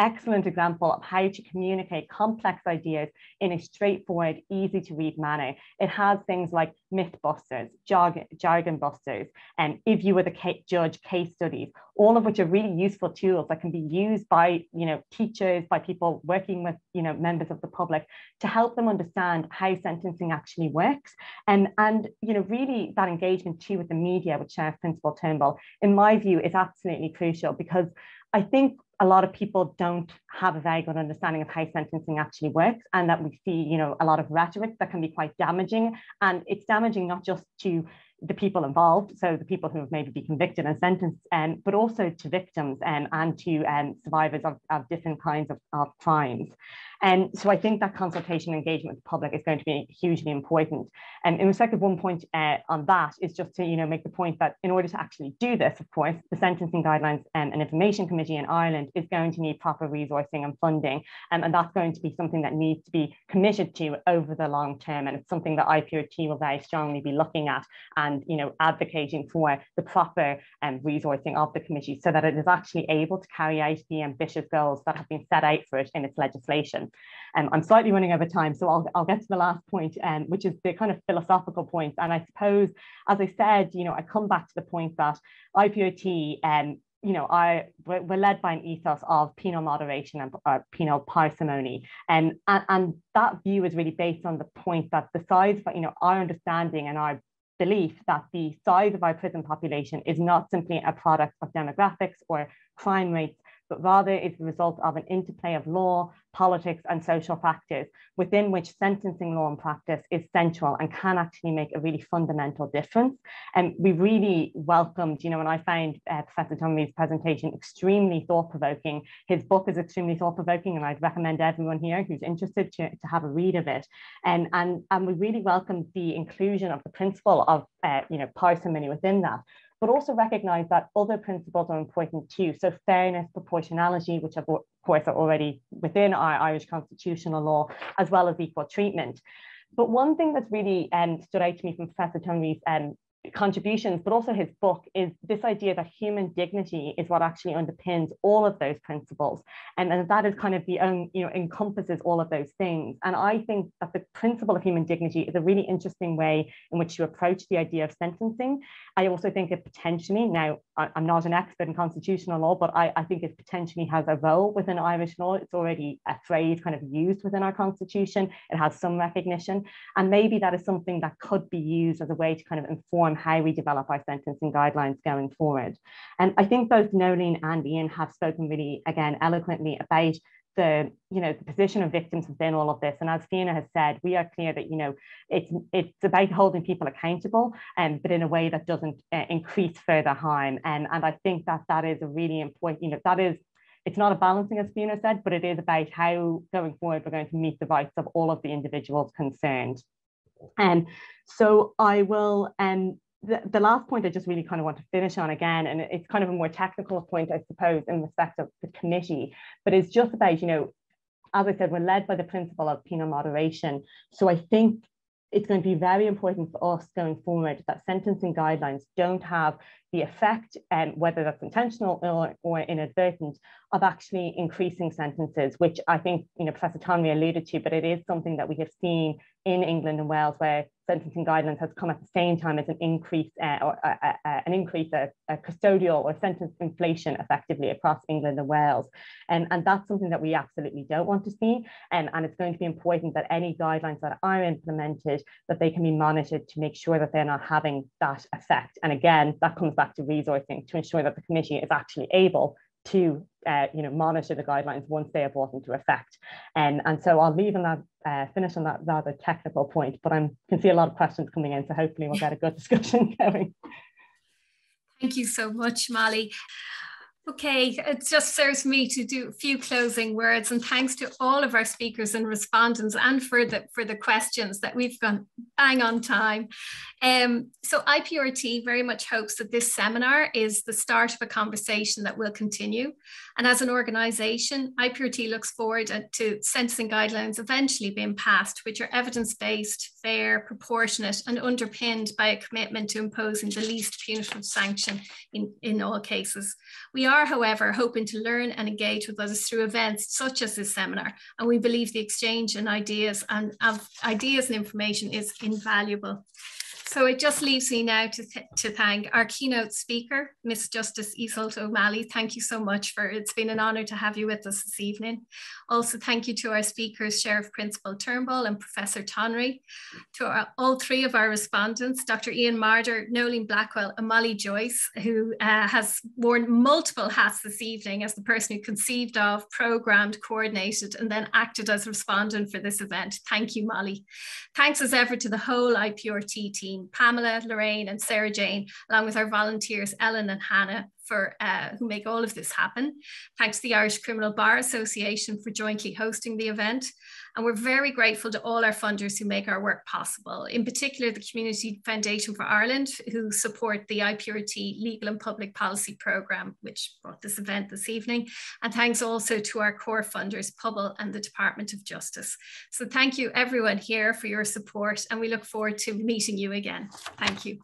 excellent example of how to communicate complex ideas in a straightforward, easy to read manner. It has things like myth busters, jargon, jargon busters, and if you were the judge case studies, all of which are really useful tools that can be used by you know teachers, by people working with you know members of the public to help them understand how sentencing actually works. And, and you know, really that engagement too with the media, with Sheriff uh, Principal Turnbull, in my view, is absolutely crucial because I think a lot of people don't have a very good understanding of how sentencing actually works and that we see you know a lot of rhetoric that can be quite damaging. And it's damaging not just to the people involved, so the people who have maybe been convicted and sentenced, um, but also to victims um, and to um, survivors of, of different kinds of, of crimes. And so I think that consultation engagement with the public is going to be hugely important. And in respect of one point uh, on that is just to you know make the point that in order to actually do this, of course, the Sentencing Guidelines um, and Information Committee in Ireland is going to need proper resourcing and funding. Um, and that's going to be something that needs to be committed to over the long term. And it's something that IPRT will very strongly be looking at and you know advocating for the proper um, resourcing of the committee so that it is actually able to carry out the ambitious goals that have been set out for it in its legislation. Um, I'm slightly running over time, so I'll, I'll get to the last point, um, which is the kind of philosophical point. And I suppose, as I said, you know, I come back to the point that IPRT, um, you know, I we're, led by an ethos of penal moderation and uh, penal parsimony, and, and and that view is really based on the point that the size, you know, our understanding and our belief that the size of our prison population is not simply a product of demographics or crime rates, but rather is the result of an interplay of law, politics, and social factors within which sentencing law and practice is central and can actually make a really fundamental difference. And we really welcomed, you know, and I found uh, Professor Tonry's presentation extremely thought-provoking. His book is extremely thought-provoking, and I'd recommend everyone here who's interested to, to have a read of it. And, and, and we really welcomed the inclusion of the principle of, uh, you know, parsimony within that but also recognize that other principles are important too. So fairness, proportionality, which of course are already within our Irish constitutional law, as well as equal treatment. But one thing that's really um, stood out to me from Professor Tonry's um, contributions, but also his book, is this idea that human dignity is what actually underpins all of those principles. And, and that is kind of the own, you know, encompasses all of those things. And I think that the principle of human dignity is a really interesting way in which you approach the idea of sentencing. I also think it potentially, now I'm not an expert in constitutional law, but I, I think it potentially has a role within Irish law. It's already a phrase kind of used within our constitution. It has some recognition. And maybe that is something that could be used as a way to kind of inform how we develop our sentencing guidelines going forward. And I think both Noeline and Ian have spoken really, again, eloquently about the you know the position of victims within all of this. And as Fíona has said we are clear that you know it's it's about holding people accountable and um, but in a way that doesn't uh, increase further harm. And and I think that that is a really important you know that is it's not a balancing as Fíona said but it is about how going forward we're going to meet the rights of all of the individuals concerned and so I will um, the, the last point I just really kind of want to finish on again, and it's kind of a more technical point, I suppose, in respect of the committee, but it's just about, you know, as I said, we're led by the principle of penal moderation. So I think it's going to be very important for us going forward that sentencing guidelines don't have the effect, and um, whether that's intentional or, or inadvertent, of actually increasing sentences, which I think you know Professor Tonry alluded to, but it is something that we have seen in England and Wales where sentencing guidelines has come at the same time as an increase uh, or uh, uh, uh an increase of custodial or sentence inflation effectively across England and Wales. And, and that's something that we absolutely don't want to see. And, and it's going to be important that any guidelines that are implemented, that they can be monitored to make sure that they're not having that effect. And again, that comes back to resourcing to ensure that the committee is actually able to uh, you know monitor the guidelines once they are brought into effect and and so I'll leave on that uh, finish on that rather technical point but I can see a lot of questions coming in so hopefully we'll get a good (laughs) discussion going. Thank you so much Molly. Okay, it just serves me to do a few closing words and thanks to all of our speakers and respondents and for the for the questions that we've gone bang on time. Um, so IPRT very much hopes that this seminar is the start of a conversation that will continue. And as an organisation, IPRT looks forward to sentencing guidelines eventually being passed, which are evidence-based, fair, proportionate and underpinned by a commitment to imposing the least punitive sanction in, in all cases. We are, however, hoping to learn and engage with others through events such as this seminar, and we believe the exchange and ideas and of ideas and information is invaluable. So it just leaves me now to, th to thank our keynote speaker, Miss Justice Iseult O'Malley. Thank you so much for, it's been an honor to have you with us this evening. Also, thank you to our speakers, Sheriff Principal Turnbull and Professor Tonry, to our, all three of our respondents, Dr. Ian Marder, Noeline Blackwell, and Molly Joyce, who uh, has worn multiple hats this evening as the person who conceived of, programmed, coordinated, and then acted as respondent for this event. Thank you, Molly. Thanks as ever to the whole IPRT team Pamela, Lorraine, and Sarah Jane, along with our volunteers, Ellen and Hannah, for uh, who make all of this happen. Thanks to the Irish Criminal Bar Association for jointly hosting the event. And we're very grateful to all our funders who make our work possible, in particular the Community Foundation for Ireland, who support the IPRT Legal and Public Policy Programme, which brought this event this evening. And thanks also to our core funders, Pobal and the Department of Justice. So thank you everyone here for your support and we look forward to meeting you again. Thank you.